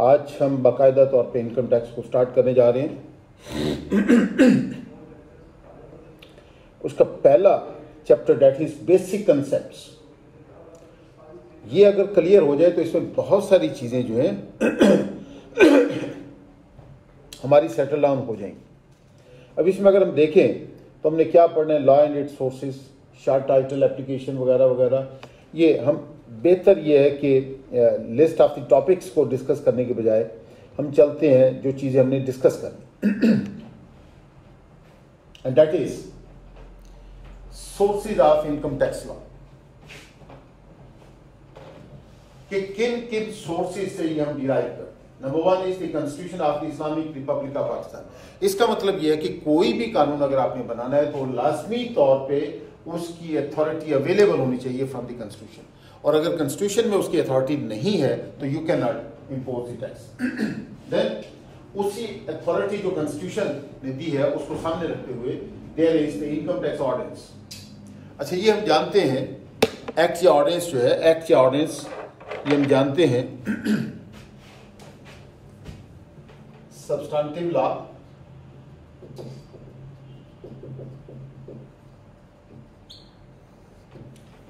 आज हम बाकायदा तौर पे इनकम टैक्स को स्टार्ट करने जा रहे हैं। उसका पहला chapter that is basic concept ये अगर क्लियर हो जाए तो इसमें बहुत सारी चीज़ें जो हैं हमारी सेटल डाउन हो जाएँगी। अब इसमें अगर हम देखें तो हमने क्या पढ़ना है? Law and its sources short title application वगैरह वगैरह। ये हम बेहतर ये है कि लिस्ट ऑफ़ द टॉपिक्स को डिस्कस करने के बजाय हम चलते हैं जो चीज़ें हमने डिस्कस करनी and that is sources of income tax law कि किन किन सोर्सेज से ये हम डिराइव करते हैं। Number one is the constitution of the Islamic Republic of Pakistan इसका मतलब यह है कि कोई भी कानून अगर आपने बनाना है तो लाजमी तौर पे उसकी अथॉरिटी अवेलेबल होनी चाहिए फ्रॉम द कॉन्स्टिट्यूशन और अगर कॉन्स्टिट्यूशन में उसकी अथॉरिटी नहीं है तो you can not impose the tax then उसी अथॉरिटी जो कॉन्स्टिट्यूशन ने दी है, उसको सामने रखते हुए there is the income tax ordinance अच्छा ये हम जानते हैं एक्ट या ऑर्डिनेंस जो है एक्ट या ऑर्डिनेंस ये हम जानते हैं सब्सटेंटिव लॉ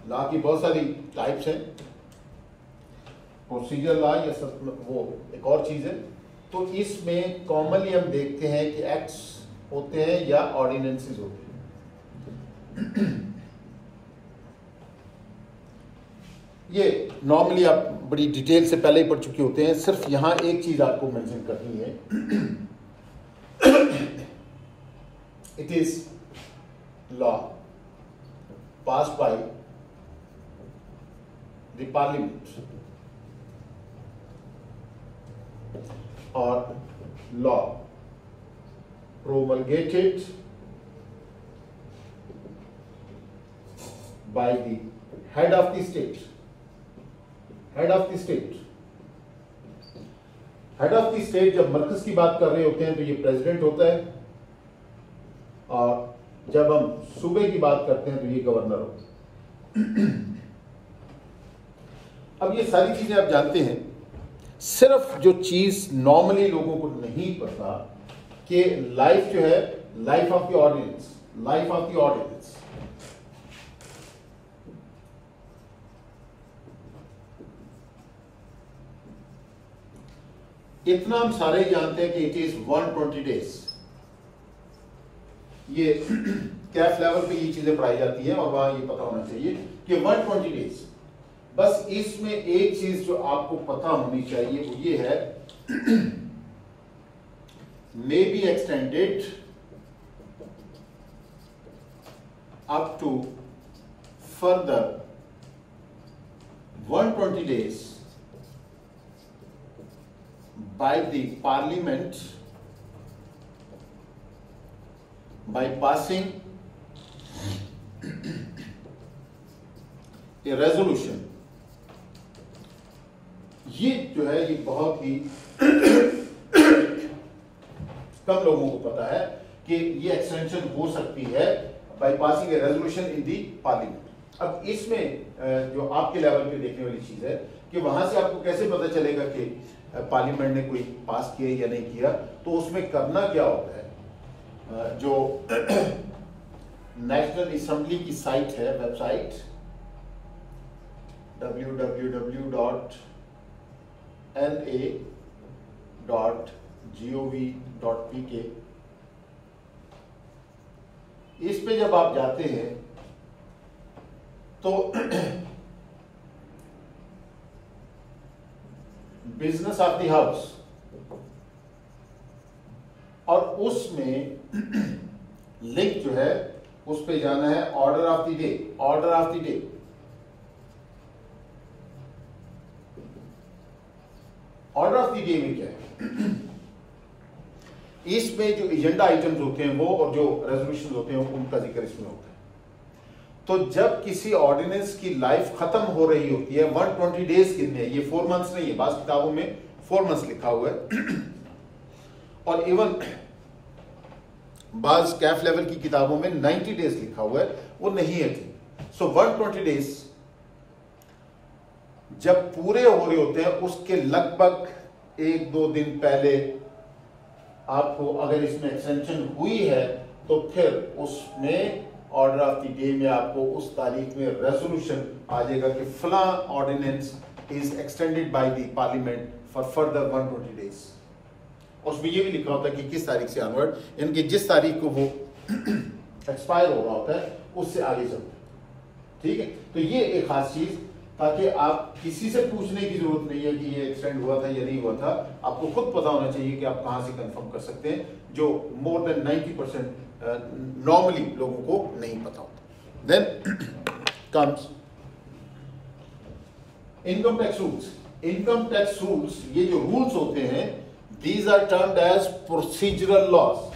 लॉ की बहुत सारी टाइप्स हैं। प्रोसीजर लॉ या सब वो एक और चीज़ है। तो इसमें कॉमनली हम देखते हैं कि एक्ट्स होते हैं या ऑर्डिनेंसेस होते हैं। ये नॉर्मली आप बड़ी डिटेल से पहले ही पढ़ चुके होते हैं। सिर्फ़ यहाँ एक चीज़ आपको मेंशन करनी है। It is law pass by the parliament और law. promulgated by the head of the state head of the state head of the state जब मरकज की बात कर रहे होते हैं तो ये प्रेसिडेंट होता है और जब हम सूबे की बात करते हैं तो ये गवर्नर होता है। अब ये सारी चीज़ें आप जानते हैं। सिर्फ़ जो चीज़ नॉर्मली लोगों को नहीं पता कि लाइफ जो है life of the audience life of the audience इतना हम सारे जानते हैं कि इट इज़ 120 डेज़ ये कैफ लेवल पे ये चीज़ें पढ़ाई जाती है और वहाँ ये पता होना चाहिए कि 120 डेज़ बस इसमें एक चीज़ जो आपको पता होनी चाहिए, वो ये है may be extended up to further 120 days by the parliament, by passing a resolution ये जो है, ये बहुत ही कम लोगों को पता है कि ये एक्सटेंशन हो सकती है by passing resolution in the parliament अब इसमें जो आपके लेवल पे देखने वाली चीज़ है कि वहाँ से आपको कैसे पता चलेगा कि पार्लियामेंट ने कोई पास किया या नहीं किया तो उसमें करना क्या होता है? जो नेशनल असेंबली की साइट है वेबसाइट www.na.gov.pk इस पे जब आप जाते हैं तो बिज़नेस ऑफ़ द हाउस और उसमें लिंक जो है, उस पे जाना है order of the day order of the day order of the day में क्या है? इसमें जो एजेंडा आइटम्स होते हैं वो और जो रेजोल्यूशन होते हैं उनका ज़िक्र इसमें होता है। तो जब किसी ऑर्डिनेंस की लाइफ खत्म हो रही होती है 120 डेज़ कितने ये फोर मंथ्स नहीं है बास किताबों में फोर मंथ्स लिखा हुआ है। और इवन बाज कैफ लेवल की किताबों में 90 डेज़ लिखा हुआ है वो नहीं है। सो so, 120 डेज़ जब पूरे हो रहे होते हैं, उसके लगभग एक दो दिन पहले आपको अगर इसमें एक्सटेंशन हुई है तो फिर उसमें ऑर्डर ऑफ़ द डे में आपको उस तारीख में रेजोल्यूशन आ जाएगा कि फला ordinance is extended by the parliament for further 120 days उसमें ये भी लिखा होता है कि किस तारीख से ऑनवर्ड यानी कि जिस तारीख को वो एक्सपायर हो रहा होता है, उससे आगे चलते ठीक है? तो ये एक खास चीज़ ताकि आप किसी से पूछने की ज़रूरत नहीं है कि ये एक्सटेंड हुआ था या नहीं हुआ था। आपको खुद पता होना चाहिए कि आप कहाँ से कंफर्म कर सकते हैं, जो मोर देन 90 परसेंट नॉर्मली लोगों को नहीं पता होता। Then comes income tax rules income tax rules ये जो रूल्स होते हैं these are termed as procedural laws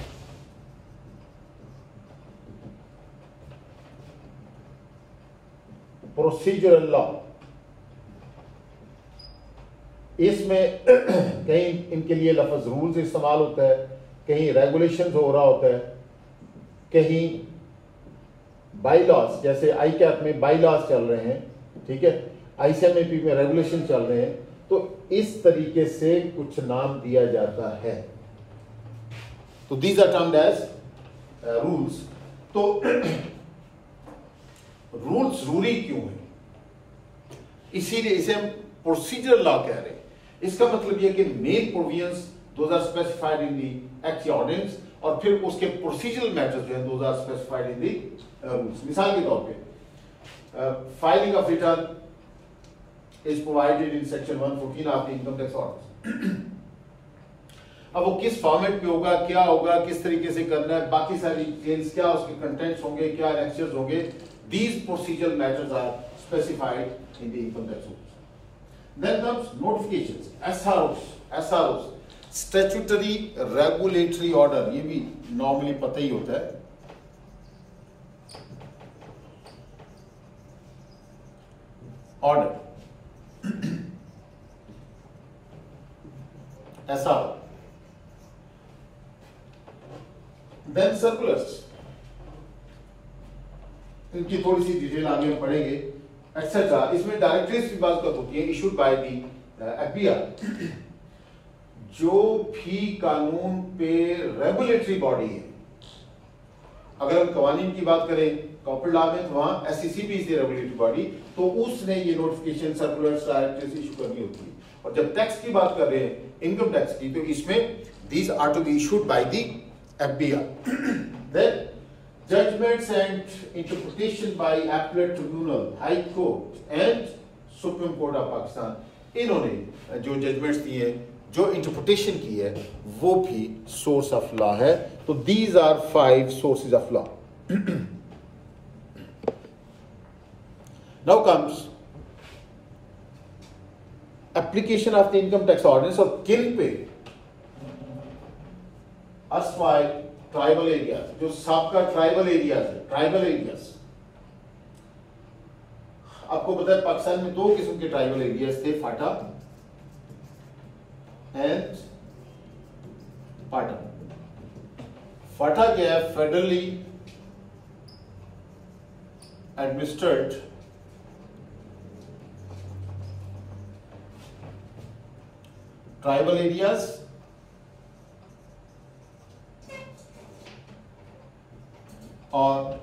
procedural law इसमें कहीं इनके लिए लफज रूल्स इस्तेमाल होता है, कहीं रेगुलेशन हो रहा होता है, कहीं बाई लॉस जैसे आई कैप में बाई लॉस चल रहे हैं, ठीक है? आईसीएमएपी में रेगुलेशन चल रहे हैं तो इस तरीके से कुछ नाम दिया जाता है। तो these are termed as rules तो रूल्स ज़रूरी क्यों है? इसीलिए इसे हम प्रोसीजर लॉ कह रहे हैं। इसका मतलब यह कि main provisions those are specified in the act ordinance और फिर उसके प्रोसीजरल मैटर्स जो है those are specified in the rules मिसाल के तौर पे filing of return is provided in section 114 of the income tax orders अब वो किस फॉर्मेट पे होगा, क्या होगा, किस तरीके से करना है, बाकी सारी डिटेल्स क्या, उसके कंटेंट्स होंगे, क्या लेक्चर्स होंगे procedural matters are specified in the income tax rules. Then comes notifications, SROs, SROs, statutory regulatory order. ये भी normally पता ही होता है order SRO then circulars इनकी थोड़ी सी डिटेल आगे हम पढ़ेंगे एक्सेट्रा इसमें डायरेक्टरीज की बात कब होती है इशूड बाय दी एफबीआर जो भी कानून पे रेगुलेटरी बॉडी है, अगर हम कवानीन की बात करें कॉर्पोरेट लॉ में तो वहाँ एससीसी भी इज़ रेगुलेटरी बॉडी तो उसने ये नोटिफिकेशन सर्कुलर डायरेक्टरीज इशू करनी होती है। और जब टैक्स की बात कर रहे हैं इनकम टैक्स की तो इसमें these are to be issued by the FBR then judgments and interpretation by appellate tribunal, high court and supreme court of Pakistan इन्होंने जो जजमेंट्स दिए हैं जो इंटरप्रिटेशन की है वो भी सोर्स ऑफ़ लॉ है। तो these are five sources of law now comes application of the income tax ordinance और किन पे अस्वाइल ट्राइबल एरियाज़ जो सबका ट्राइबल एरियाज़ है ट्राइबल एरियाज़ आपको पता है पाकिस्तान में दो किस्म के ट्राइबल एरियाज़ थे, फाटा एंड पाटा। फाटा क्या है? Federally administered tribal areas or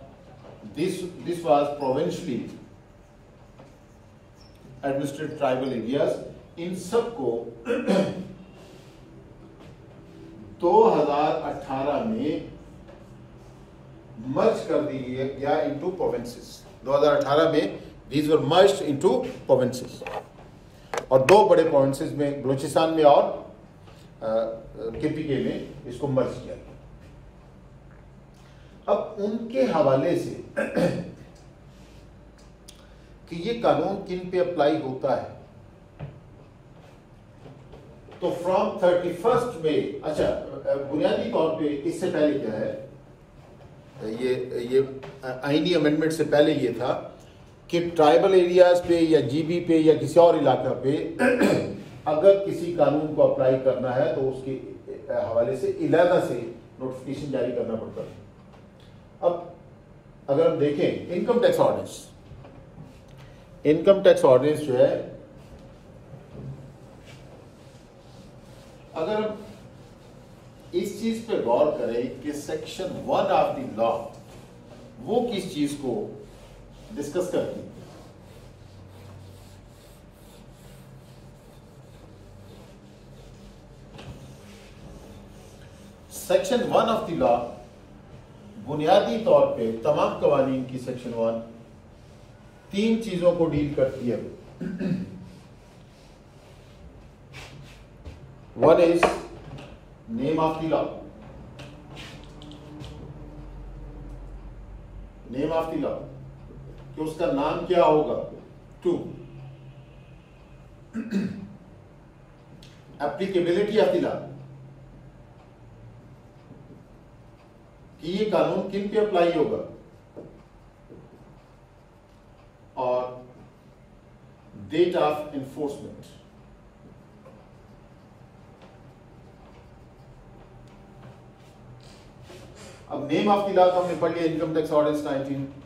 this, this was provincially administered tribal areas. इन सबको 2018 में मर्ज कर दी गया इनटू प्रोविंसेस 2018 में these were merge into provinces और दो बड़े प्रोविंसेस में बलूचिस्तान में और केपीके में इसको मर्ज किया गया। अब उनके हवाले से कि ये कानून किन पे अप्लाई होता है? तो फ्रॉम थर्टी फ़र्स्ट में अच्छा बुनियादी तौर पे इससे पहले क्या है? ये ये आईनी अमेंडमेंट से पहले ये था कि ट्राइबल एरियाज़ पे या जीबी पे या किसी और इलाका पे अगर किसी कानून को अप्लाई करना है तो उसके हवाले से इलादा से नोटिफिकेशन जारी करना पड़ता है। अब अगर हम देखें income tax ordinance income tax ordinance जो है, अगर हम इस चीज़ पे गौर करें कि section one of the law वो किस चीज़ को डिस्कस करती है? Section one of the law बुनियादी तौर पे तमाम कवानीन की सेक्शन वन तीन चीज़ों को डील करती है। One is name of the law name of the law कि उसका नाम क्या होगा? Two applicability of the law कि ये कानून किन पे अप्लाई होगा? और डेट ऑफ़ इन्फोर्समेंट अब नेम ऑफ़ द लॉ तो हमने पढ़ लिया income tax ordinance 19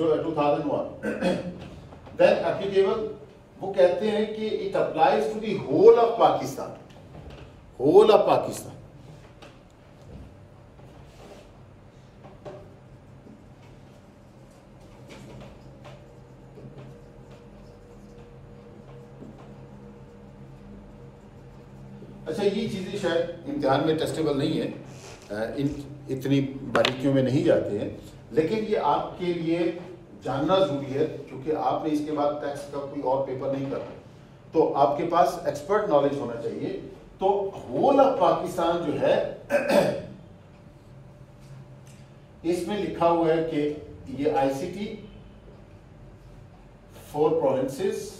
2001 then applicable वो कहते हैं कि it applies to the whole of Pakistan whole of Pakistan अच्छा ये चीज़ें शायद इम्तिहान में टेस्टेबल नहीं है इन, इतनी बारीकियों में नहीं जाते हैं। लेकिन ये आपके लिए जानना ज़रूरी है, क्योंकि आपने इसके बाद टैक्स का कोई और पेपर नहीं करना। तो आपके पास एक्सपर्ट नॉलेज होना चाहिए। तो होल ऑफ़ पाकिस्तान जो है, इसमें लिखा हुआ है कि ये आईसीटी फोर प्रोविंसेस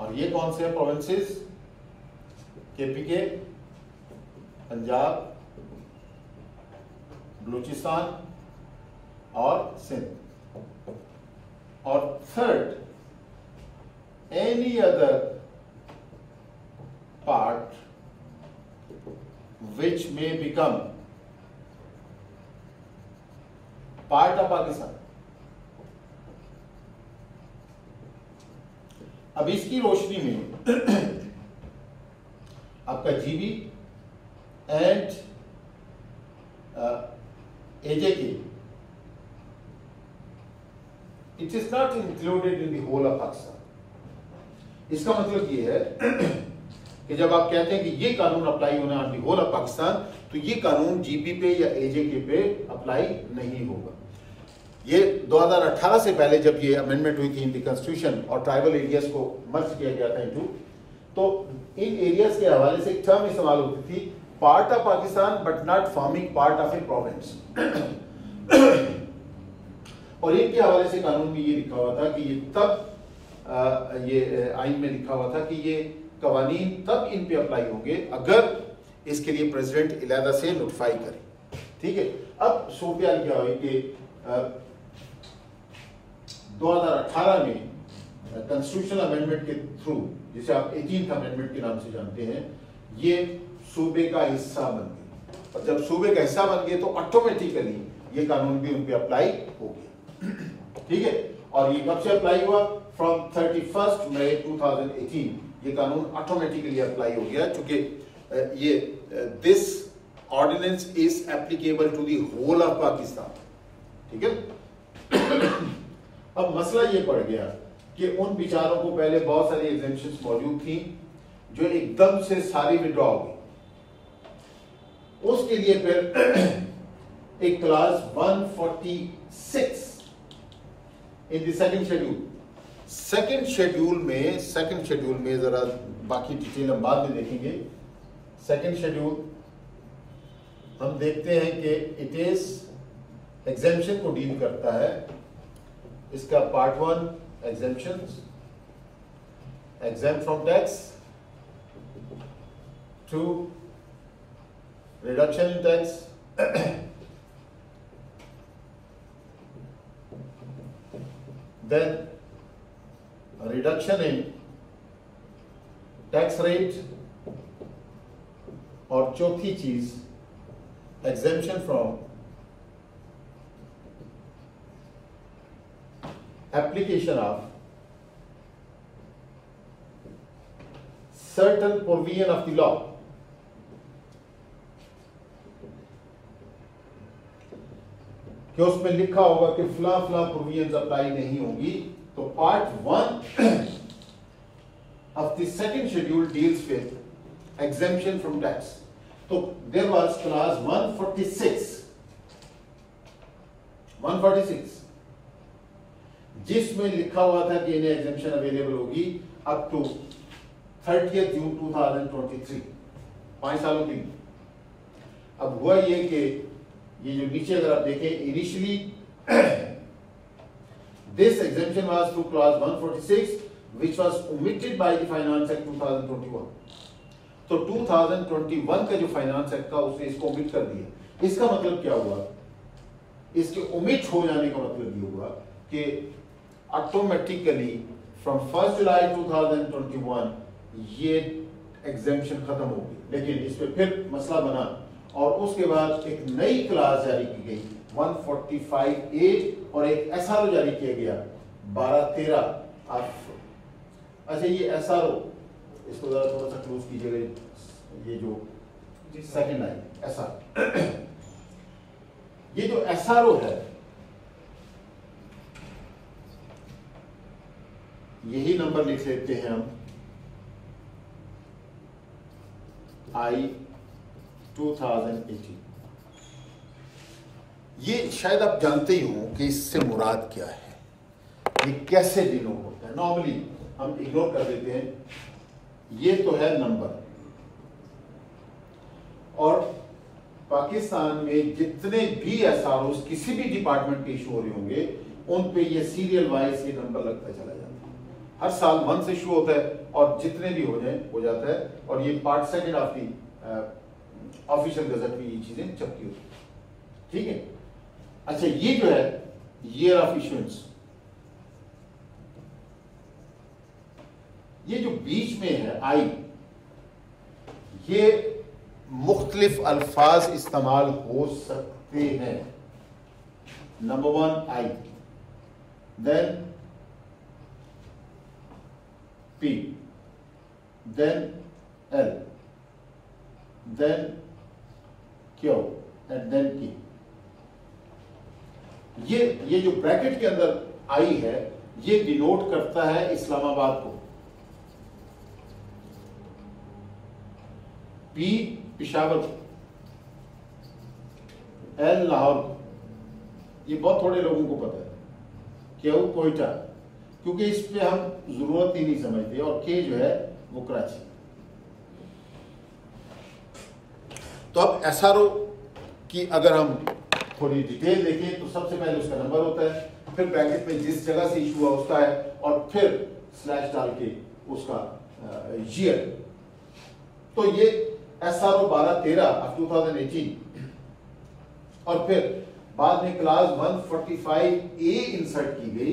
और ये कौन से प्रोविंसेस केपीके, पंजाब, बलूचिस्तान और सिंध। और third any other part which may become part of Pakistan अब इसकी रोशनी में आपका GB and AJK it is not included in the whole of Pakistan इसका मतलब ये है कि जब आप कहते हैं कि ये कानून अप्लाई होना on the whole of Pakistan तो ये कानून जीपी पे या एजेके पे अप्लाई नहीं होगा। ये 2018 से पहले जब ये अमेंडमेंट हुई थी इन दी कॉन्स्टिट्यूशन और ट्राइबल एरियाज़ को मर्ज किया गया था इनटू तो इन एरियाज़ के हवाले से एक टर्म इस्तेमाल होती थी part of Pakistan but not forming part of a province और इनके हवाले से कानून में ये लिखा हुआ था कि ये तब आ, ये आइन में लिखा हुआ था कि ये कवानीन तब इन पे अप्लाई होंगे अगर इसके लिए प्रेसिडेंट इलादा से नोटिफाई करे। ठीक है? अब सूरत क्या हुई कि 2018 में कॉन्स्टिट्यूशनल अमेंडमेंट के थ्रू जिसे आप एटीन अमेंडमेंट के नाम से जानते हैं, ये सूबे का हिस्सा बन गए और जब सूबे का हिस्सा बन गए तो ऑटोमेटिकली ये कानून भी उन पर अप्लाई हो गया। ठीक है? और ये कब से अप्लाई हुआ? From thirty first May two thousand eighteen ये कानून ऑटोमेटिकली अप्लाई हो गया क्योंकि ये this ordinance is applicable to the whole of Pakistan ठीक है? अब मसला ये पड़ गया कि उन विचारों को पहले बहुत सारी एग्जेंशन मौजूद थी, जो एकदम से सारी विड्रॉ हो गई। उसके लिए फिर एक clause 146 in the second schedule second schedule में सेकंड शेड्यूल में जरा बाकी डिटेल हम बाद में देखेंगे। सेकंड शेड्यूल हम देखते हैं कि इट इज़ एग्जेंशन को डील करता है। इसका part one exemptions, exempt from tax, two, reduction in tax, then a reduction in tax rate or chothi cheese exemption from application of certain provision of the law. कि उसमें लिखा होगा कि फला फला प्रोविज़न अप्लाई नहीं होगी तो part one of the second schedule deals with exemption from tax तो देर वॉज़ क्लास 146 146 जिसमें लिखा हुआ था कि इन्हें एग्जामेशन अवेलेबल होगी अप टू थर्टी जून 2023 पाँच सालों की अब हुआ ये कि ये जो नीचे अगर आप देखें initially this exemption was through clause 146 which was omitted by the finance act 2021 तो 2021 का जो फाइनेंस एक्ट था, उसने इसको ओमिट कर दिया। इसका मतलब क्या हुआ? इसके ओमिट हो जाने का मतलब ये हुआ कि ऑटोमेटिकली फ्रॉम फ़र्स्ट जुलाई 2021 ये एग्जामेशन खत्म होगी। लेकिन इस पर फिर मसला बना। और उसके बाद एक नई क्लास जारी की गई 145 ए और एक एस जारी किया गया बारह तेरह। अच्छा ये एस इसको जरा थोड़ा सा क्लोज कीजिएगा ये जो सेकंड आई एस ये जो एस है यही नंबर लिख लेते हैं हम। आई 2018 ये शायद आप जानते ही हो कि इससे मुराद क्या है। ये कैसे डिनोट होता है। नॉर्मली हम इग्नोर कर देते हैं। ये तो है नंबर और पाकिस्तान में जितने भी एस किसी भी डिपार्टमेंट के इशू हो रहे होंगे, उन पे ये सीरियल वाइज ये नंबर लगता चला हर साल वन से शुरू होता है और जितने भी हो जाए, हो जाता है। और ये part second of the official gazette में ये चीज़ें छपती होती है। ठीक है? अच्छा ये जो है ईयर ऑफ़ इशुएंस ये जो बीच में है, आई, ये मुख्तलिफ़ अल्फाज इस्तेमाल हो सकते हैं। Number one I. Then P then L then Q and then K ये ये जो ब्रैकेट के अंदर आई है, ये डिनोट करता है इस्लामाबाद को। पी पिशावर। एल लाहौर। ये बहुत थोड़े लोगों को पता है। क्यों कोयटा। क्योंकि इस पे हम ज़रूरत ही नहीं समझते और के जो है, वो कराची। तो अब एसआरओ की अगर हम थोड़ी डिटेल देखें तो सबसे पहले उसका नंबर होता है, फिर ब्रैकेट में जिस जगह से इशू हुआ उसका है, और फिर स्लैश डाल के उसका ईयर तो ये एस आर ओ बारह तेरह टू थाउज़ेंड एटीन और फिर बाद में क्लास 145 ए इंसर्ट की गई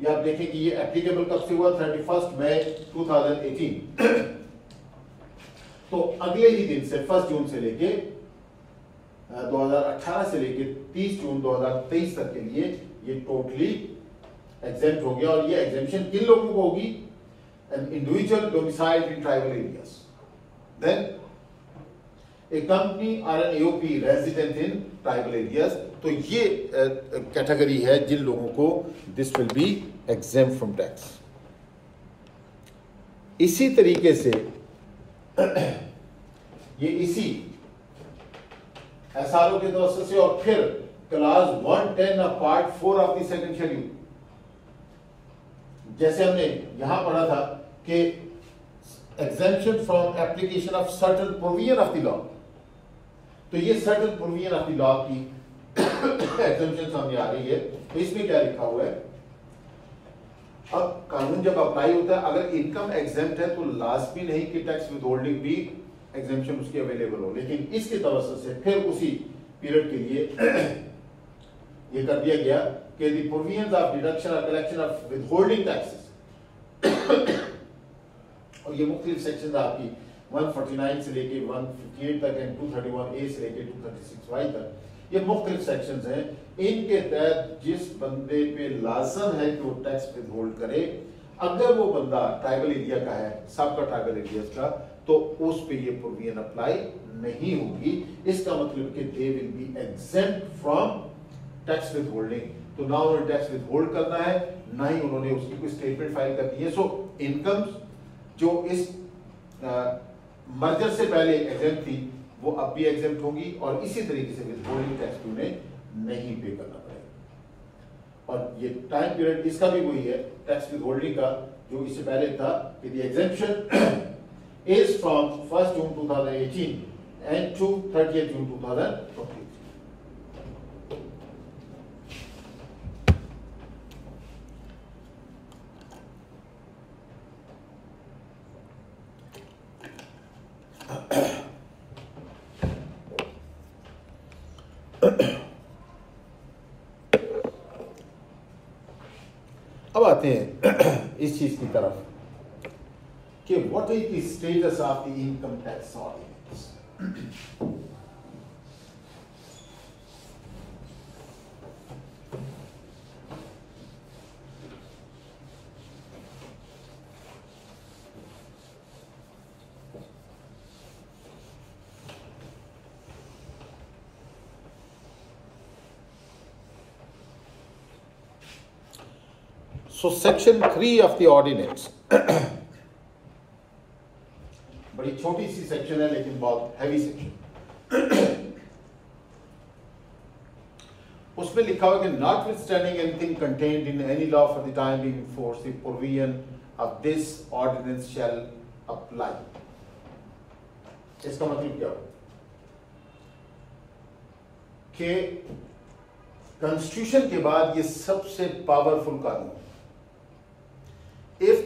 ये आप देखें कि ये एप्लीकेबल कब से हुआ? 31st मई 2018 तो अगले ही दिन से फ़र्स्ट जून से लेके 2018 से लेकर 30 जून 2023 तक के लिए ये टोटली एग्जेम्प्ट हो गया और ये एग्जेम्पशन किन लोगों को होगी? An individual domiciled in tribal areas then a company or an AOP resident in tribal areas तो ये कैटेगरी है जिन लोगों को this will be exempt from tax इसी तरीके से, ये इसी एसआरओ के दोस्तों से और फिर clause one ten of part four of the second schedule जैसे हमने यहाँ पढ़ा था कि exemption from application of certain provision of the law तो ये certain provision of the law की एग्जेम्पन सामने आ रही है। तो इसमें क्या लिखा हुआ है? अब कानून जब अप्लाई होता है, अगर इनकम एग्जेम्प्ट है तो लाजमी नहीं कि टैक्स विद होल्डिंग भी एग्जामेशन उसकी अवेलेबल हो। लेकिन इसके तवसत से फिर उसी पीरियड के लिए ये कर दिया गया कि द प्रोविजंस ऑफ़ डिडक्शन और कलेक्शन ऑफ़ विदहोल्डिंग टैक्सेस और ये मुख्तलिफ़ सेक्शन आपकी 149 से लेके 158 तक एंड 231 ए से लेके 236 वाई तक ये मुख्तलिफ़ सेक्शंस हैं। इनके तहत जिस बंदे पे लाजम है कि वो टैक्स विद होल्ड करे, अगर वो बंदा ट्राइबल एरिया का है, सबका ट्राइबल एरिया का तो उस पे ये प्रोविज़न अप्लाई नहीं होगी। इसका मतलब कि they will be exempt from tax withholding तो ना उन्होंने टैक्स विद होल्ड करना है, ना ही उन्होंने उसकी कोई स्टेटमेंट फ़ाइल करनी है। सो इनकम्स जो इस मर्जर से पहले एग्ज़ाम थी वो अब भी एग्ज़ाम होंगी और इसी तरीके से विदहोल्डिंग टैक्स उन्हें नहीं पे करना पड़ेगा और ये टाइम पीरियड इसका भी वही है टैक्स विदहोल्डिंग का, जो इससे पहले था कि the first is from 1st June 2018 and to 30th June 2023. अब आते हैं इस चीज़ की तरफ़ कि what is the status of the income tax ordinance So, section three of the ordinance. बड़ी छोटी सी सेक्शन है, लेकिन बहुत हैवी सेक्शन उसमें लिखा हुआ कि notwithstanding anything contained in any law for the time being force the provision of this ordinance shall apply इसका मतलब क्या कि कॉन्स्टिट्यूशन के बाद ये सबसे पावरफुल कानून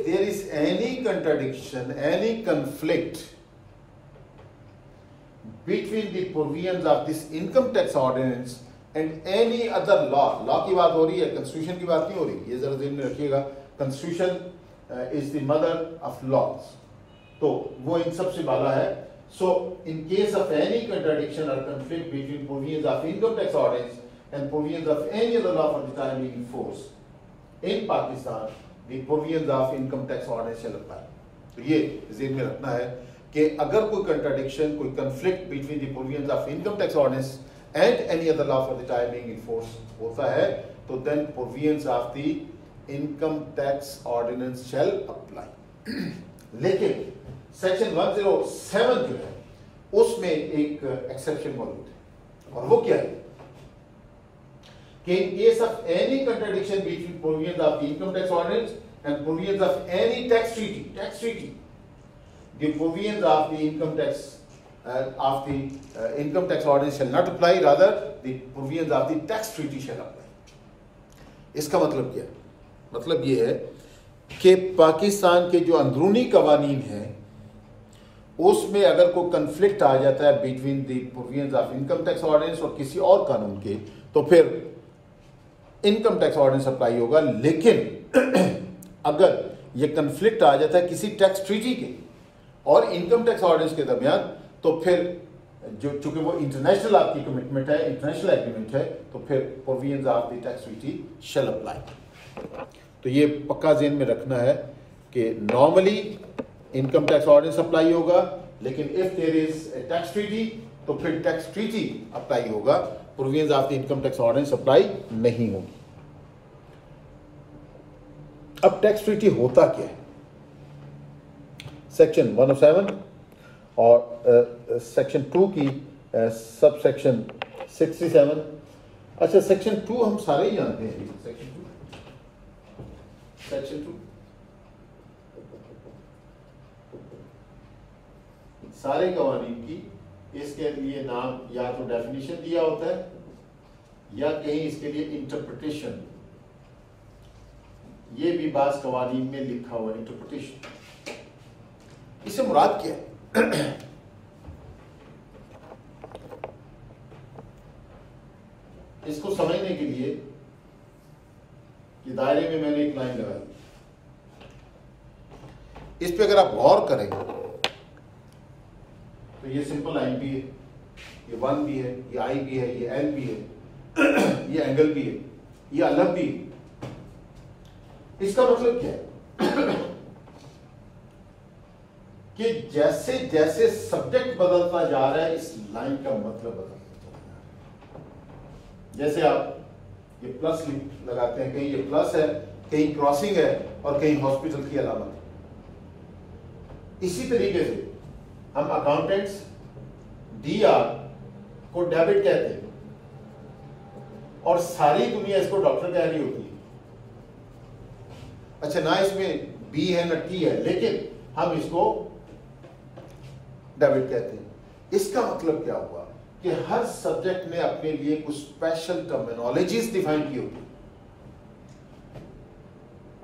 if there is any contradiction, any conflict between the provisions of this income tax ordinance and any other law, law की बात हो रही है constitution की बात नहीं हो रही ये जरा ध्यान में रखिएगा constitution uh, is the mother of laws तो वो इन सबसे बाला है so in case of any contradiction or conflict between provisions of income tax ordinance and provisions of any other law for the time being in force in Pakistan the provisions of income tax ordinance shall तो ये जेन में रखना है कि अगर कोई contradiction कोई conflict between the provisions of income tax ordinance and any other law for the time being in force होता है तो then provisions of the income tax ordinance shall apply लेकिन सेक्शन 107 जो है, उसमें एक एक्सेप्शन मौजूद है। और वो क्या है? कि in case of any contradiction between provisions of the income tax ordinance and provisions of any tax treaty tax treaty the provisions of the income tax of the income tax ordinance shall not apply rather the provisions of the tax treaty shall apply इसका मतलब क्या? मतलब ये है कि पाकिस्तान के जो अंदरूनी कवानीन है, उसमें अगर कोई कंफ्लिक्ट आ जाता है between the provisions of income tax ordinance और किसी और कानून के तो फिर इनकम टैक्स ऑर्डिनेंस अप्लाई होगा, लेकिन अगर ये कंफ्लिक्ट आ जाता है किसी टैक्स ट्रीटी के, और इनकम टैक्स ऑर्डिनेंस के दरमियान तो फिर जो, चूँकि वो इंटरनेशनल आपकी कमिटमेंट है इंटरनेशनल एग्रीमेंट है तो फिर provisions of the tax treaty shall apply तो ये पक्का जेन में रखना है कि normally income tax ordinance apply होगा, लेकिन if there is tax treaty तो फिर टैक्स ट्रीटी अप्लाई होगा provisions of the income tax ordinance apply नहीं होगी। अब टैक्स ट्रीटी होता क्या है? सेक्शन 107 और सेक्शन टू की सब सेक्शन 67 अच्छा सेक्शन टू हम सारे ही जानते हैं। सेक्शन टू सेक्शन टू सारे कवानीन की इसके लिए नाम या तो डेफिनेशन दिया होता है, या कहीं इसके लिए इंटरप्रिटेशन ये भी बास कवानी में लिखा हुआ इंटरप्रिटेशन इसे मुराद क्या। इसको समझने के लिए दायरे में मैंने एक लाइन लगाई। इस पे अगर आप गौर करें तो ये सिंपल लाइन भी है, ये वन भी है, ये आई भी है, ये एल भी है, ये एंगल भी है, ये अलग भी है। इसका मतलब क्या है? कि जैसे जैसे सब्जेक्ट बदलता जा रहा है, इस लाइन का मतलब बदलता जा रहा है। जैसे आप ये प्लस लगाते हैं, कहीं ये प्लस है, कहीं क्रॉसिंग है और कहीं हॉस्पिटल की है। इसी तरीके से हम अकाउंटेंट्स डी आर को डेबिट कहते हैं। और सारी दुनिया इसको डॉक्टर कह रही होती है। अच्छा ना इसमें बी है, ना टी है, लेकिन हम इसको डेबिट कहते हैं। इसका मतलब क्या हुआ? कि हर सब्जेक्ट ने अपने लिए कुछ स्पेशल टर्मिनोलॉजीज डिफाइन की होती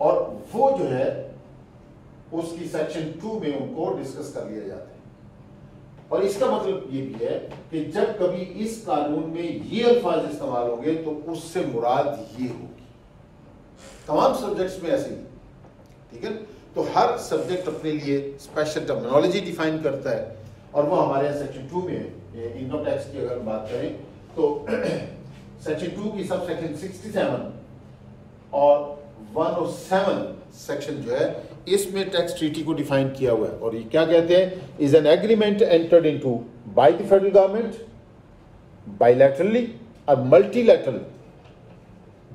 और वो जो है, उसकी सेक्शन टू में उनको डिस्कस कर लिया जाता है। और इसका मतलब ये भी है कि जब कभी इस कानून में ये अल्फाज इस्तेमाल होंगे तो उससे मुराद ये होगी। तमाम सब्जेक्ट्स में ऐसे ही। ठीक है? तो हर सब्जेक्ट अपने लिए स्पेशल टर्मिनोलॉजी डिफाइन करता है। और वो हमारे यहाँ सेक्शन टू में है। इनकम टैक्स की अगर बात करें तो सेक्शन टू की सब सेक्शन सिक्सटी सेवन और वन सेवन सेक्शन जो है इसमें टैक्स ट्रीटी को डिफाइन किया हुआ है। और ये क्या कहते हैं? Is an agreement entered into by the federal government bilaterally और मल्टीलैटरल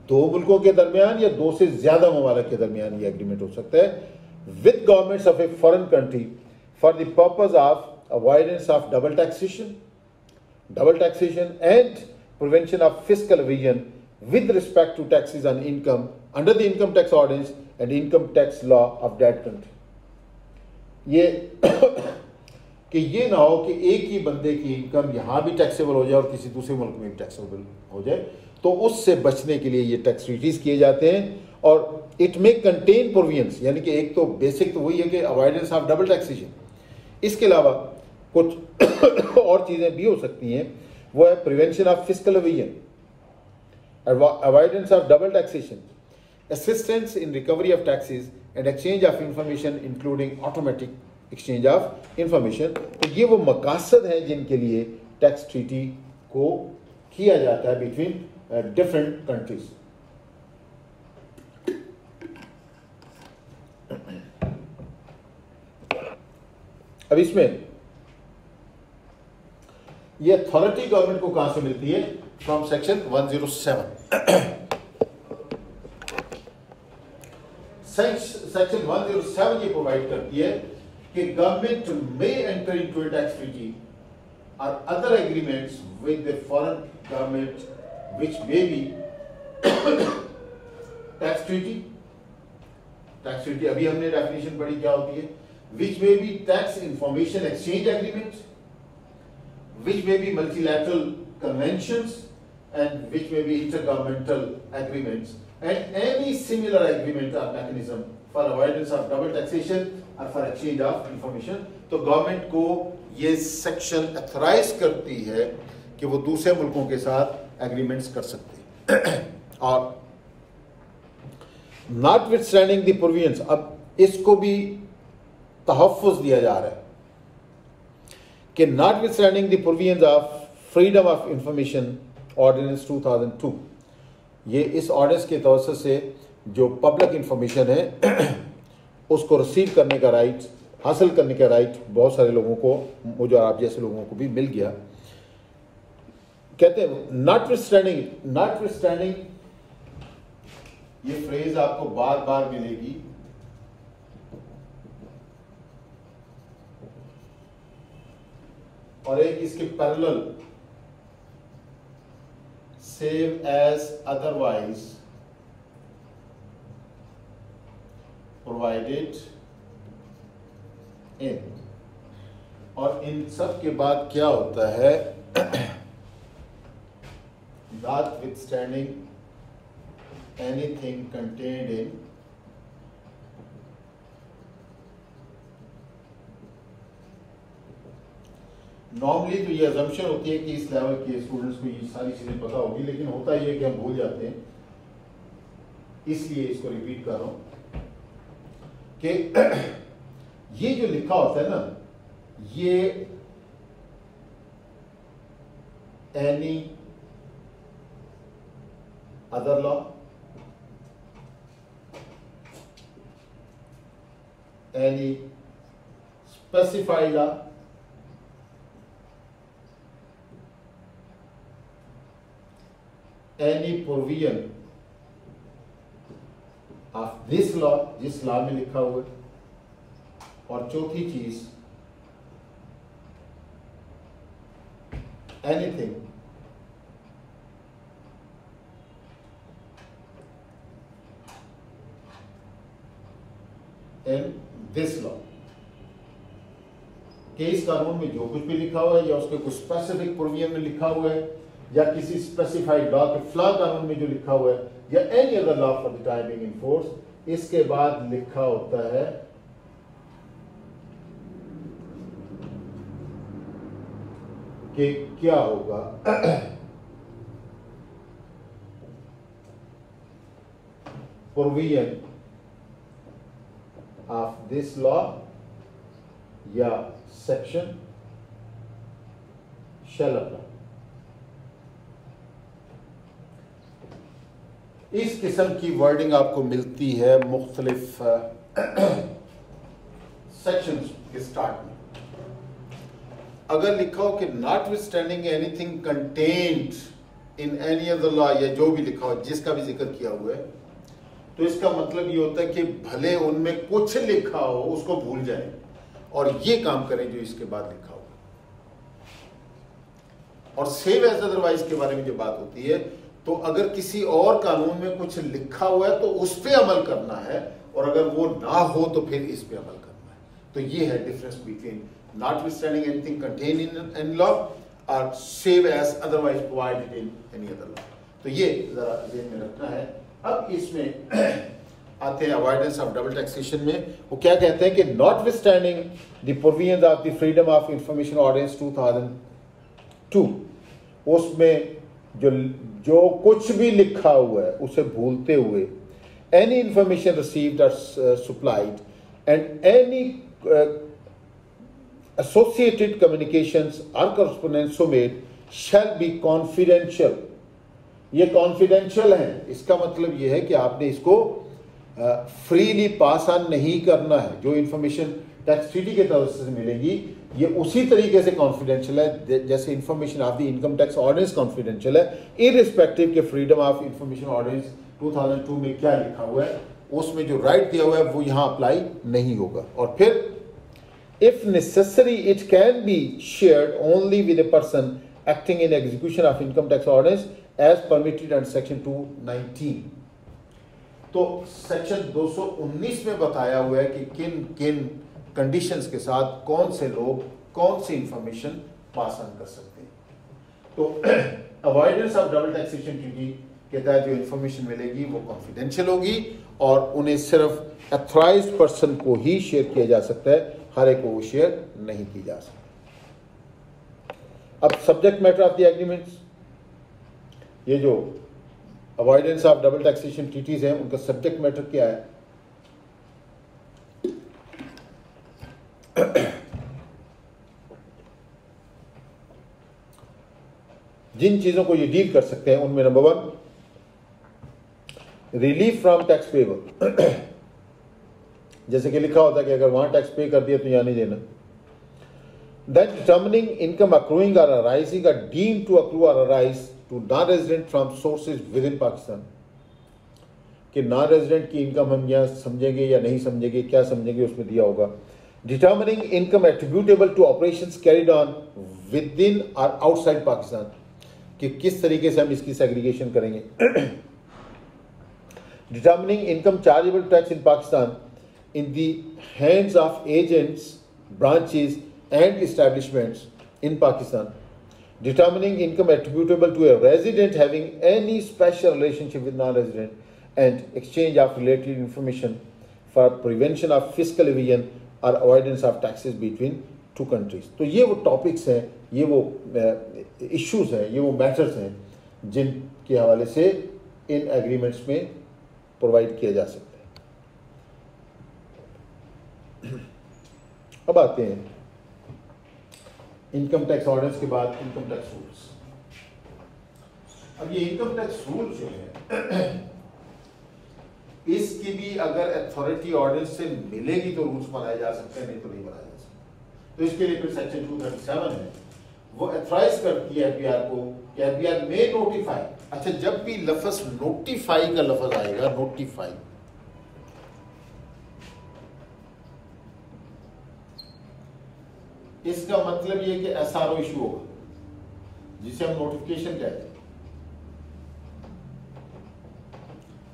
दो मुल्कों के दरमियान या दो से ज़्यादा ममालक के दरमियान ये एग्रीमेंट हो सकता है। With governments of a foreign country for the purpose of avoidance of double taxation double taxation and prevention of fiscal evasion with respect to taxes on income under the income tax ordinance and income tax law of that country ये कि ये ना हो कि एक ही बंदे की income यहाँ भी टैक्सेबल हो जाए और किसी दूसरे मुल्क में टैक्सेबल हो जाए तो उससे बचने के लिए ये टैक्स ट्रीटीज किए जाते हैं और इट मे कंटेन प्रोविजंस यानी कि एक तो बेसिक तो वही है कि अवॉइडेंस ऑफ़ डबल टैक्सेशन इसके अलावा कुछ और चीज़ें भी हो सकती हैं, वो है prevention of fiscal avoidance of double taxation assistance in recovery of taxes and exchange of information including automatic exchange of information तो ये वो मकासद हैं जिनके लिए टैक्स ट्रीटी को किया जाता है बिटवीन डिफरेंट कंट्रीज़ अब इसमें ये अथॉरिटी गवर्नमेंट को कहाँ से मिलती है from section 107 section one zero seven ये प्रोवाइड करती है कि government may enter in tax treaty और other agreement with which may tax अभी हमने डेफिनेशन पढ़ी क्या होती है? Which may tax information exchange agreement which may multilateral convention and which may intergovernmental agreements and any similar agreement or mechanism for avoidance of double taxation or for exchange of information तो government को ये section authorise करती है कि वो दूसरे मुल्कों के साथ एग्रीमेंट्स कर सकते और notwithstanding the provisions अब इसको भी तहफ़ दिया जा रहा है कि notwithstanding provisions of freedom of information ordinance 2002 ये इस ऑर्डर्स के तवसर से जो पब्लिक इंफॉर्मेशन है, उसको रिसीव करने का राइट हासिल करने का राइट बहुत सारे लोगों को मुझे आप जैसे लोगों को भी मिल गया। कहते हैं नॉट स्टैंडिंग नॉट स्टैंडिंग ये फ्रेज आपको बार बार मिलेगी। और एक इसके parallel save as otherwise, provided in. और इन सब के बाद क्या होता है? Notwithstanding anything contained normally तो ये अजम्पशन होती है कि इस लेवल के स्टूडेंट्स को ये सारी चीज़ें पता होगी, लेकिन होता ये है कि हम भूल जाते हैं। इसलिए इसको रिपीट कर रहा हूँ कि ये जो लिखा होता है ना, ये any other law any specified law any provision of this law जिस लॉ में लिखा हुआ और चौथी चीज़ एनीथिंग इन दिस लॉ के इस कानून में जो कुछ भी लिखा हुआ है या उसके कुछ स्पेसिफिक प्रोविज़न में लिखा हुआ है या किसी स्पेसिफाइड लॉ के फ्ला कानून में जो लिखा हुआ है, या any other law for the timing in force इसके बाद लिखा होता है, कि क्या होगा? प्रोविज़न ऑफ़ दिस लॉ या सेक्शन shall apply. इस किस्म की वर्डिंग आपको मिलती है मुख्तलिफ़ सेक्शन के स्टार्ट में। अगर लिखा हो कि notwithstanding anything contained in any of the law या जो भी लिखा हो, जिसका भी ज़िक्र किया हुआ है तो इसका मतलब ये होता है कि भले उनमें कुछ लिखा हो, उसको भूल जाए और ये काम करें जो इसके बाद लिखा हो। और सेव एज अदरवाइज़ के बारे में जो बात होती है तो अगर किसी और कानून में कुछ लिखा हुआ है तो उस पर अमल करना है, और अगर वो ना हो तो फिर इस पर अमल करना है। तो ये है difference between notwithstanding anything contained in any law और save as otherwise provided in any other law तो ये जरा जेन में रखना है। अब इसमें आते हैं अवॉइडेंस ऑफ़ डबल टैक्सेशन में। वो क्या कहते हैं कि notwithstanding the provisions of the freedom of information ordinance 2002 उसमें जो जो कुछ भी लिखा हुआ है, उसे भूलते हुए any information received or supplied and any associated or correspondence so made shall be confidential. ये कॉन्फिडेंशियल है। इसका मतलब ये है कि आपने इसको फ्रीली पास ऑन नहीं करना है। जो इंफॉर्मेशन टैक्स ट्रीटी के तरफ़ से मिलेगी, ये उसी तरीके से कॉन्फिडेंशियल है। जैसे information of the income tax ordinance confidential है। इरिस्पेक्टिव के फ्रीडम ऑफ़ इंफॉर्मेशन ऑर्डिनेंस 2002 में क्या लिखा हुआ है, उसमें जो राइट दिया हुआ है, वो यहाँ अप्लाई नहीं होगा। और फिर, if necessary, it can be shared only with a person acting in execution of income tax ordinance as permitted under section 219 तो सेक्शन 219 में बताया हुआ है कि किन किन कंडीशंस के साथ कौन से लोग, कौन सी इंफॉर्मेशन पास ऑन कर सकते हैं। तो avoidance of double taxation duty के तहत जो इंफॉर्मेशन मिलेगी वो कॉन्फिडेंशियल होगी और उन्हें सिर्फ़ अथोराइज पर्सन को ही शेयर किया जा सकता है, हर एक को वो शेयर नहीं की जा सकती। अब subject matter of the agreements ये जो avoidance of double taxation treaties हैं, उनका सब्जेक्ट मैटर क्या है? जिन चीज़ों को ये डील कर सकते हैं, उनमें number one relief from tax payable जैसे कि लिखा होता है कि अगर वहाँ टैक्स पे कर दिया तो यहाँ नहीं देना। Then determining income accruing or arising deem to accrue or arise to non resident from sources within Pakistan कि नॉन रेजिडेंट की इनकम हम यहाँ समझेंगे या नहीं समझेंगे क्या समझेंगे उसमें दिया होगा। Determining income attributable to operation carried on within और आउटसाइड पाकिस्तान कि किस तरीके से हम इसकी सेग्रीगेशन करेंगे। Determining income chargeable tax in Pakistan in the hands of agents, branches, and in Pakistan, determining income attributable to a resident having any special relationship with non-resident, and exchange of related information for prevention of fiscal evasion or avoidance of taxes between two countries तो ये वो topics हैं ये वो issues हैं ये वो matters हैं जिनके हवाले से इन एग्रीमेंट्स में प्रोवाइड किया जा सकता है अब आते हैं इनकम टैक्स ऑर्डर्स के बाद इनकम टैक्स रूल्स अब ये इनकम टैक्स रूल जो है, इसकी भी अगर अथॉरिटी ऑर्डिनेंस से मिलेगी तो रूल्स बनाए जा सकते हैं, नहीं तो नहीं बनाए जा सकते। तो इसके लिए फिर सेक्शन 237 है, वो एथराइज करती है एफबीआर को कि एफबीआर में नोटिफाई अच्छा जब भी लफज नोटिफाई का लफज आएगा नोटिफाई इसका मतलब ये कि एसआरओ इशू होगा, जिसे हम नोटिफिकेशन कहते हैं।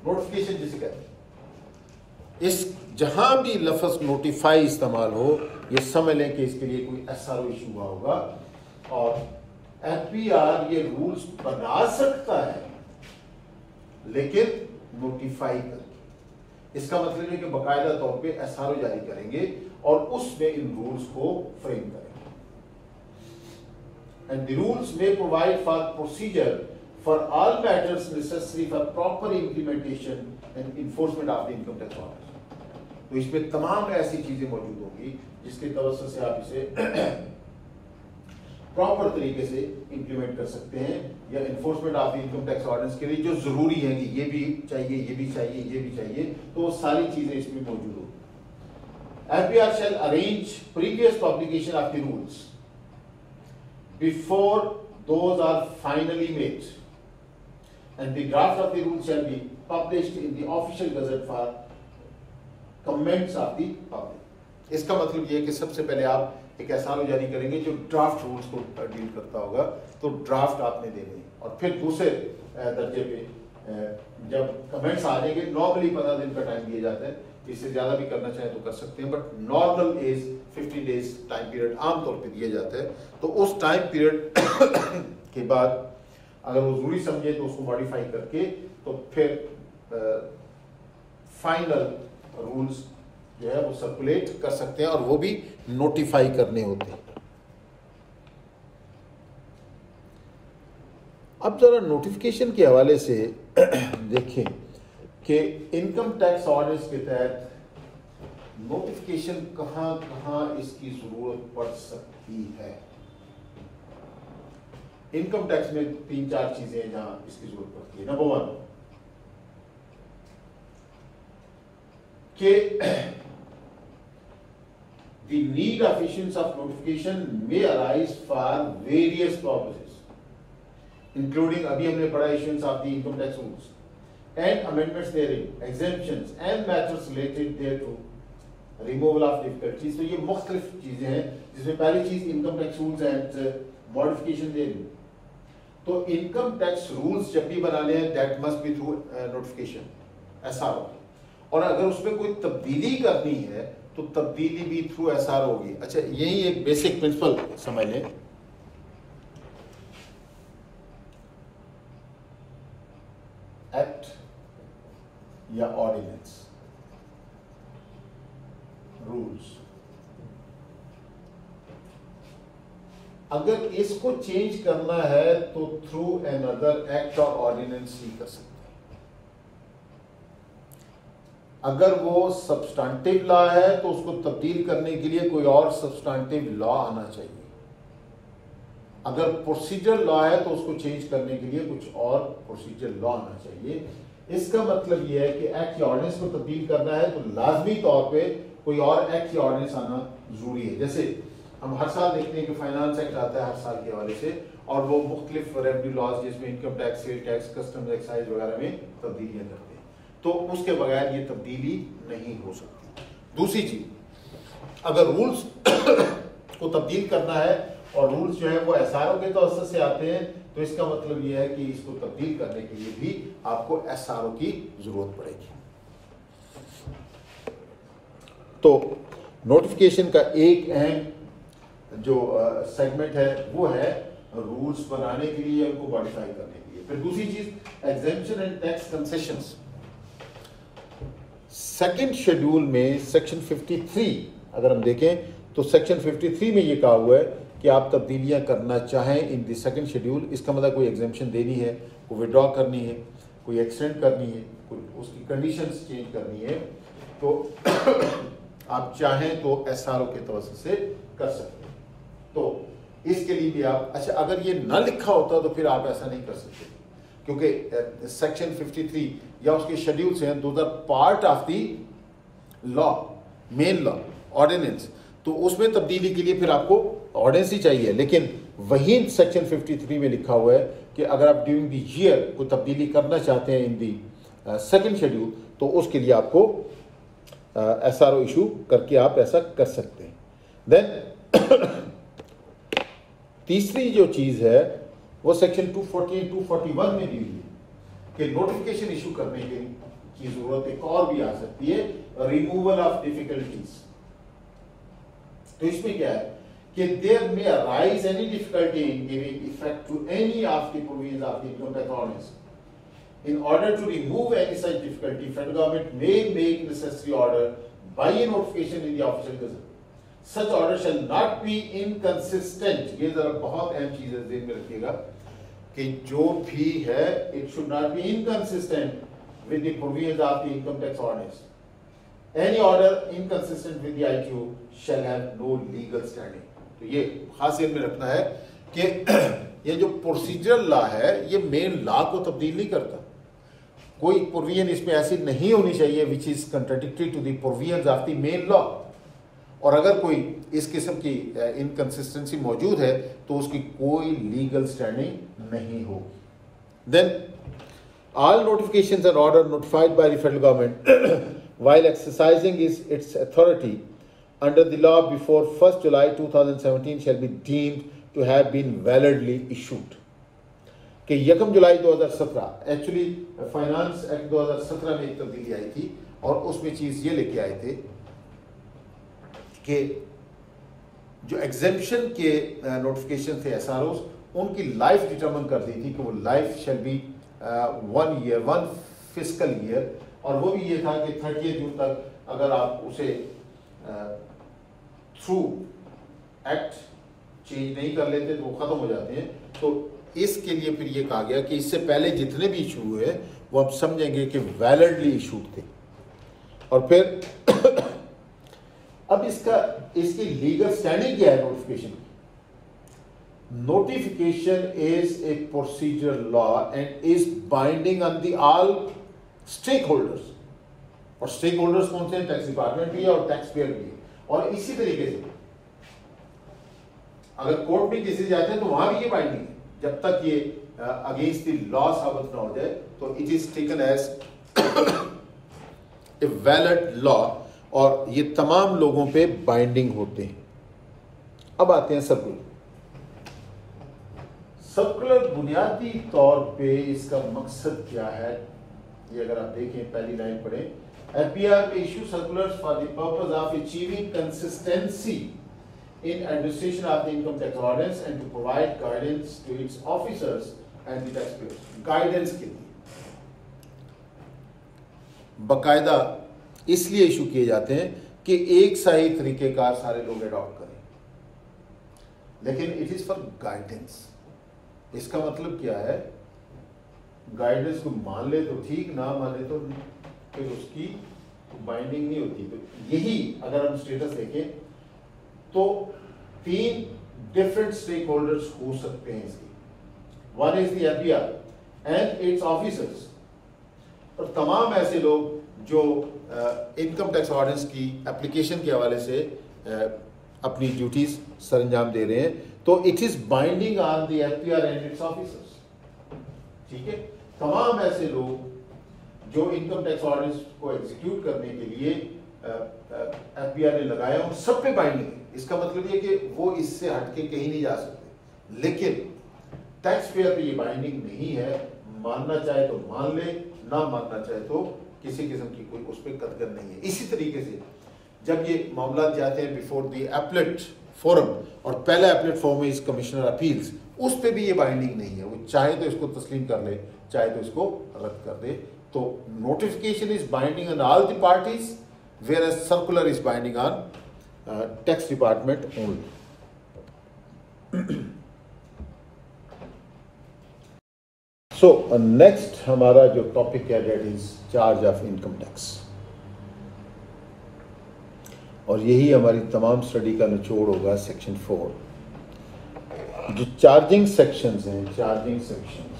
नोटिफिकेशन जिसे कहते हैं। इस जहाँ भी लफज नोटिफाई इस्तेमाल हो, ये समझ लें कि इसके लिए कोई एस आर इशू हुआ होगा। और एफ़ पी आर ये रूल्स बना सकता है, लेकिन नोटिफाई कर इसका मतलब है कि बाकायदा तौर पे एस आर जारी करेंगे और उसमें इन रूल्स को फ्रेम करेंगे। एंड द रूल्स में provide for procedure for all matters necessary for proper implementation and enforcement of the income tax orders. तो इसमें तमाम ऐसी चीज़ें मौजूद होंगी जिसके तवसर से आप इसे प्रॉपर तरीके से इंप्लीमेंट कर सकते हैं या enforcement of income tax ordinance के लिए जो ज़रूरी है कि ये भी चाहिए, ये भी चाहिए, ये भी चाहिए तो वो सारी चीज़ें इसमें मौजूद होगी FBR shall arrange previous publication of the rules before those are finally made and the draft of the rule shall be published in the official gazette for comments of the public. इसका मतलब ये है कि सबसे पहले आप एक ऐसा जारी करेंगे जो ड्राफ्ट रूल्स को डील करता होगा तो ड्राफ्ट आपने देने और फिर दूसरे दर्जे पे जब कमेंट्स आ जाएँगे नॉर्मली पंद्रह दिन का टाइम दिया जाता है। इससे ज़्यादा भी करना चाहे तो कर सकते हैं but normal as 15 days time period आमतौर पे दिया जाता है। तो उस टाइम पीरियड के बाद अगर वो ज़रूरी समझे तो उसको मॉडिफाई करके तो फिर फाइनल रूल्स जो है वो सर्कुलेट कर सकते हैं और वो भी नोटिफाई करने होते हैं। अब जरा नोटिफिकेशन के हवाले से देखें। कि इनकम टैक्स ऑर्डर्स के तहत नोटिफिकेशन कहाँ कहाँ इसकी ज़रूरत पड़ सकती है? इनकम टैक्स में तीन, चार चीज़ें जहाँ इसकी ज़रूरत पड़ती है। नंबर वन के deed of issuance of notification may arise for various purposes including अभी हमने पढ़ा issuance of the income tax rules and amendments therein, exemptions and matters related thereto, removal of difficulties. तो ये मुख्तलिफ़ चीज़ें हैं जिसमें पहली चीज़ income tax rules and modification therein तो इनकम टैक्स रूल्स जब भी बनाने हैं that must be through notification ऐसा होगी और अगर उसमें कोई तब्दीली करनी है तो तब्दीली भी थ्रू एस आर होगी। अच्छा यही एक बेसिक प्रिंसिपल समझ लें एक्ट या ऑर्डिनेंस रूल्स अगर इसको चेंज करना है तो थ्रू एन अदर एक्ट और ऑर्डिनेंस ही कर सकते हैं। अगर वो सब्सटेंटिव लॉ है तो उसको तब्दील करने के लिए कोई और सब्सटेंटिव लॉ आना चाहिए। अगर प्रोसीजर लॉ है तो उसको चेंज करने के लिए कुछ और प्रोसीजर लॉ आना चाहिए। इसका मतलब यह है कि एक्ट ऑर्डिनेंस को तब्दील करना है तो लाजमी तौर पे कोई और एक्ट ऑर्डिनेंस आना ज़रूरी है। जैसे हम हर साल देखते हैं कि फाइनेंस एक्ट आता है हर साल के हवाले से, और वो मुख्तलिफ़ रेवेन्यू लॉज जिसमें income tax tax custom excise वगैरह में तब्दीलियाँ करते हैं। तो उसके बगैर ये तब्दीली नहीं हो सकती। दूसरी चीज़, अगर रूल्स को तब्दील करना है और रूल्स जो है वो एस आर ओ के तो असर से आते हैं तो इसका मतलब ये है कि इसको तब्दील करने के लिए भी आपको एस आर ओ की ज़रूरत पड़ेगी। तो नोटिफिकेशन का एक अहम जो सेगमेंट है, वो है रूल्स बनाने के लिए उनको मॉडिफाई करने के लिए। फिर दूसरी चीज़ exemption and tax concession second schedule में सेक्शन 53 अगर हम देखें तो सेक्शन 53 में ये कहा हुआ है कि आप तब्दीलियाँ करना चाहें इन द सेकंड शेड्यूल इसका मतलब कोई एग्जामेशन देनी है, कोई विड्रॉ करनी है, कोई एक्सटेंड करनी है, कोई उसकी कंडीशंस चेंज करनी है तो आप चाहें तो एस आर ओ के तवसत से कर सकते हैं। तो इसके लिए भी आप अच्छा अगर ये ना लिखा होता तो फिर आप ऐसा नहीं कर सकते। क्योंकि सेक्शन 53 या उसके शेड्यूल हैं दो are part of the law main law ordinance तो उसमें तब्दीली के लिए फिर आपको ऑर्डिनेंस ही चाहिए। लेकिन वही सेक्शन 53 में लिखा हुआ है कि अगर आप ड्यूरिंग द ईयर को तब्दीली करना चाहते हैं इन दी सेकेंड शेड्यूल तो उसके लिए आपको एस आर ओ इशू करके आप ऐसा कर सकते हैं। देन तीसरी जो चीज़ है, वो सेक्शन 240 241 में दी हुई है कि नोटिफिकेशन इशू करने की की ज़रूरत एक और भी आ सकती है रिमूवल ऑफ़ डिफिकल्टीज तो इसमें क्या है? कि there may arise any difficulty in giving effect to any of the provisions of the income tax ordinance. In order to remove any such difficulty, federal government may make necessary order by a notification in the official gazette. Such order shall not be inconsistent. ये जरा बहुत अहम चीज है ध्यान में रखिएगा कि जो भी है it should not be inconsistent with the provisions of the income tax ordinance. Any order inconsistent with the ITO shall have no legal standing. तो ये खास ध्यान में रखना है कि ये जो प्रोसीजरल लॉ है, ये मेन लॉ को तब्दील नहीं करता। कोई प्रोविज़न इसमें ऐसी नहीं होनी चाहिए which is contradictory to the provision of the main law और अगर कोई इस किस्म की इनकन्सिस्टेंसी मौजूद है तो उसकी कोई लीगल स्टैंडिंग नहीं हो then all notifications and order notified by the federal government while exercising is its authority under the law before 1st July 2017 shall be deemed to have been validly issued. कि यकम जुलाई 2017 actually finance act 2017 में एक तब्दीली आई थी और उसमें चीज़ ये लेके आए थे कि जो एग्जेम्पशन के नोटिफिकेशन थे एस उनकी लाइफ डिटर्मन कर दी थी कि वो life shall be one year one fiscal year और वो भी ये था कि थर्टी जून तक अगर आप उसे थ्रू एक्ट चेंज नहीं कर लेते तो वो खत्म हो जाते हैं। तो इसके लिए फिर ये कहा गया कि इससे पहले जितने भी इशू हुए, वो आप समझेंगे कि वैलिडली इशूड थे। और फिर अब इसका, इसकी लीगल स्टैंडिंग क्या है नोटिफिकेशन की? Notification is a procedure law and is binding on the all stakeholders और स्टेक होल्डर्स कौन से टैक्स डिपार्टमेंट भी है और टैक्स पेयर भी है। और इसी तरीके से। अगर कोर्ट में किसी जाते हैं तो वहाँ भी ये बाइंडिंग है। जब तक ये अगेंस्ट द लॉ साबित ना हो जाए तो it is taken as a valid law और ये तमाम लोगों पे बाइंडिंग होते हैं। अब आते हैं सर्कुलर सर्कुलर बुनियादी तौर पे इसका मकसद क्या है? ये अगर आप देखें, पहली लाइन पढ़ें। FBR may issue circulars for the purpose of achieving consistency in administration of the income tax ordinance and to provide guidance to its officers and the taxpayers. Guidance के लिए बाकायदा इसलिए इशू किए जाते हैं कि एक सा ही तरीकेकार सारे लोग अडॉप्ट करें लेकिन इट इज़ फॉर गाइडेंस इसका मतलब क्या है गाइडेंस को मान ले तो ठीक ना माने तो फिर उसकी बाइंडिंग नहीं होती। तो यही अगर हम स्टेटस देखें तो तीन डिफरेंट स्टेक होल्डर्स हो सकते हैं इसकी। One is the FBR and its officers और तमाम ऐसे लोग जो इनकम टैक्स ऑर्डेंस की एप्लीकेशन के हवाले से uh, अपनी ड्यूटीज़ सर अंजाम दे रहे हैं। तो it is binding on the FPR and its officers ठीक है? तमाम ऐसे लोग जो इनकम टैक्स ऑर्डेंस को एग्जीक्यूट करने के लिए एफबीआर ने लगाया, उन सब पे बाइंडिंग इसका मतलब ये कि वो इससे हटके कहीं नहीं जा सकते। लेकिन टैक्स पेयर पे ये बाइंडिंग नहीं है। मानना चाहे तो मान ले, ना मानना चाहे तो किसी किस्म की कोई उस पर कदगन नहीं है। इसी तरीके से जब ये मामला जाते हैं बिफोर द एपलेट फोरम और पहला appellate form is commissioner appeals उस पर भी ये बाइंडिंग नहीं है। वो चाहे तो इसको तस्लीम कर ले, चाहे तो इसको रद्द कर दे। तो notification is binding on all the parties, whereas circular is binding on tax department only so next हमारा जो टॉपिक है that is charge of income tax और यही हमारी तमाम स्टडी का निचोड़ होगा सेक्शन फोर जो चार्जिंग सेक्शंस हैं चार्जिंग सेक्शंस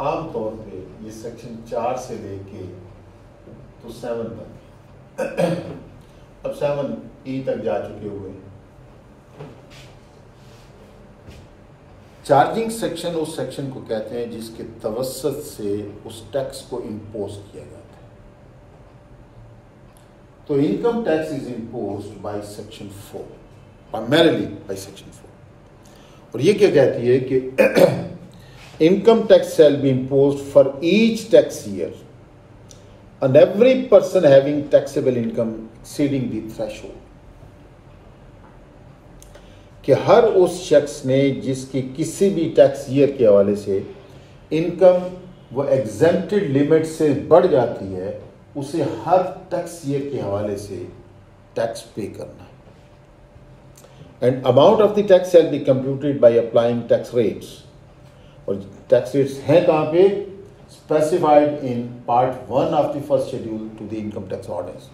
आमतौर पे ये सेक्शन चार से लेके तो सेवन तक अब सेवन ई तक जा चुके हुए चार्जिंग सेक्शन उस सेक्शन को कहते हैं जिसके तवसत से उस टैक्स को इम्पोज किया जाता है। तो income tax is impose by section four primarily by section four और ये क्या कहती है कि income tax shall be impose for each tax year on every person having taxable income exceeding the threshold. कि हर उस शख्स ने जिसकी किसी भी टैक्स ईयर के हवाले से इनकम वो एग्जेंटेड लिमिट से बढ़ जाती है, उसे हर टैक्स ईयर के हवाले से टैक्स पे करना and amount of the tax shall be computed by applying tax rates और टैक्स रेट्स हैं कहाँ पे? Specified in part one of the first schedule to the income tax orders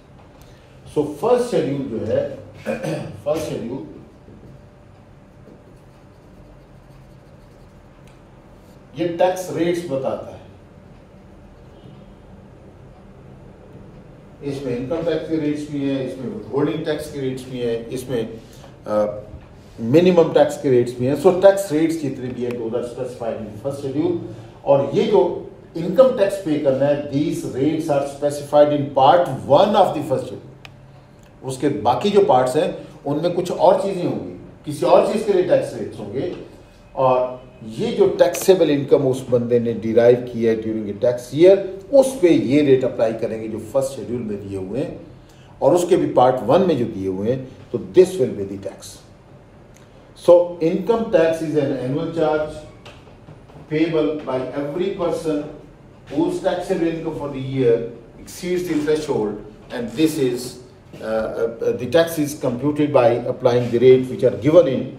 so first schedule जो है first schedule ये tax rates बताता है। इसमें इनकम टैक्स के रेट्स भी है, इसमें होल्डिंग टैक्स के रेट्स भी है, इसमें मिनिमम टैक्स के रेट्स भी हैं सो टैक्स रेट्स जितने भी हैं दो स्पेसिफाइड इन फ़र्स्ट शेड्यूल और ये जो इनकम टैक्स पे करना है these rates are specified in part one of the first schedule उसके बाकी जो पार्ट्स हैं, उनमें कुछ और चीज़ें होंगी। किसी और चीज़ के लिए टैक्स रेट्स होंगे। और ये जो टैक्सेबल इनकम उस बंदे ने डिराइव किया है ड्यूरिंग ए टैक्स ईयर उस पे ये रेट अप्लाई करेंगे जो फ़र्स्ट शेड्यूल में दिए हुए हैं। और उसके भी पार्ट वन में जो दिए हुए हैं तो this will be the tax So income tax is an annual charge payable by every person whose taxable income for the year exceeds the threshold and this is uh, uh, the tax is computed by applying the rate which are given in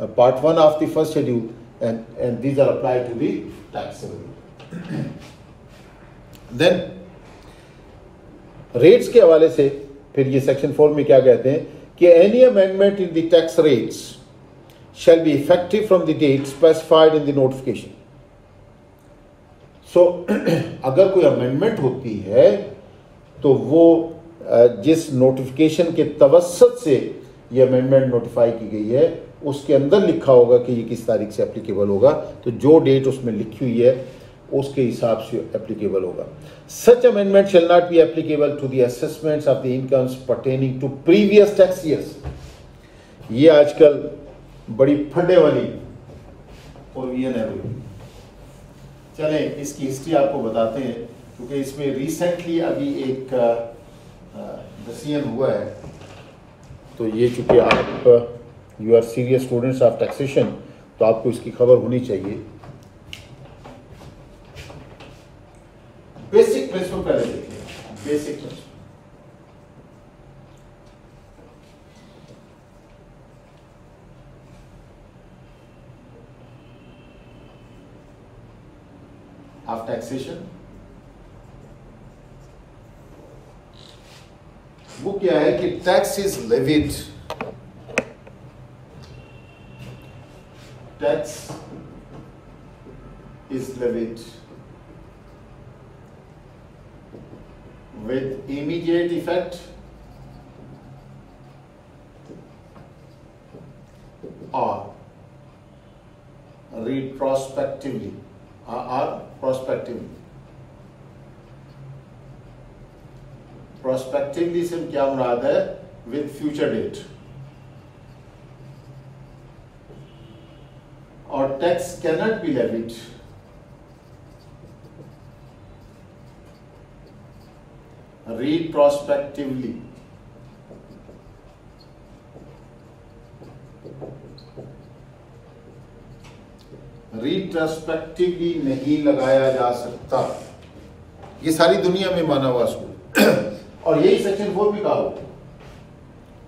uh, part 1 of the first schedule and, and these are applied to the taxable. Then rates के हवाले से फिर ये section four में क्या कहते हैं कि any amendment in the tax rates shall be effective from the date specified in the notification so अगर कोई अमेंडमेंट होती है तो वो जिस नोटिफिकेशन के तवसत से ये अमेंडमेंट नोटिफाई की गई है, उसके अंदर लिखा होगा कि ये किस तारीख से एप्लीकेबल होगा। तो जो डेट उसमें लिखी हुई है, उसके हिसाब से एप्लीकेबल होगा। Such amendment shall not be applicable to the assessments of the incomes pertaining to previous tax ये आजकल बड़ी फंडे वाली प्रोविज़न है चले इसकी हिस्ट्री आपको बताते हैं क्योंकि इसमें रिसेंटली अभी एक डिसीज़न हुआ है। तो ये चूँकि आप you are serious students of taxation तो आपको इसकी खबर होनी चाहिए। tax is levied, tax is levied. With immediate effect or retrospectively or prospectively. Prospectively से क्या मुराद है विद फ्यूचर डेट और tax cannot be levied retrospectively retrospectively नहीं लगाया जा सकता। ये सारी दुनिया में माना हुआ। स्कूल और यही सेक्शन फोर भी कहा हुआ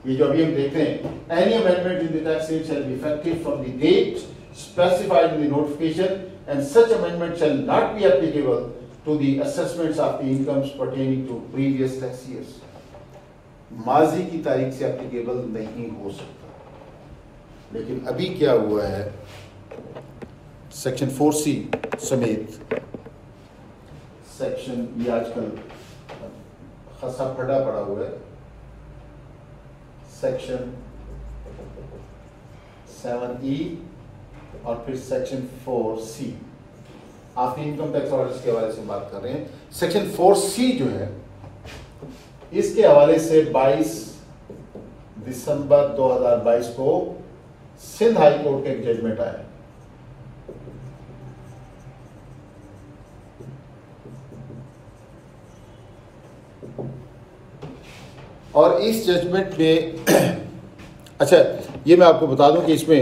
ये जो अभी हम देख रहे हैं any amendment in the tax rate shall be effective from the date specified in the notification and such amendment shall not be applicable to the assessments of the incomes pertaining to previous tax years. माजी की तारीख से applicable नहीं हो सकता लेकिन अभी क्या हुआ है सेक्शन फोर सी समेत सेक्शन ये आजकल खासा फटा पड़ा हुआ है। सेक्शन सेवन ई और फिर सेक्शन फोर सी आप इनकम टैक्स ऑर्डर्स के हवाले से बात कर रहे हैं। सेक्शन फोर सी जो है, इसके हवाले से 22 दिसंबर 2022 को सिंध हाई कोर्ट का एक जजमेंट आया। और इस जजमेंट में अच्छा ये मैं आपको बता दूँ कि इसमें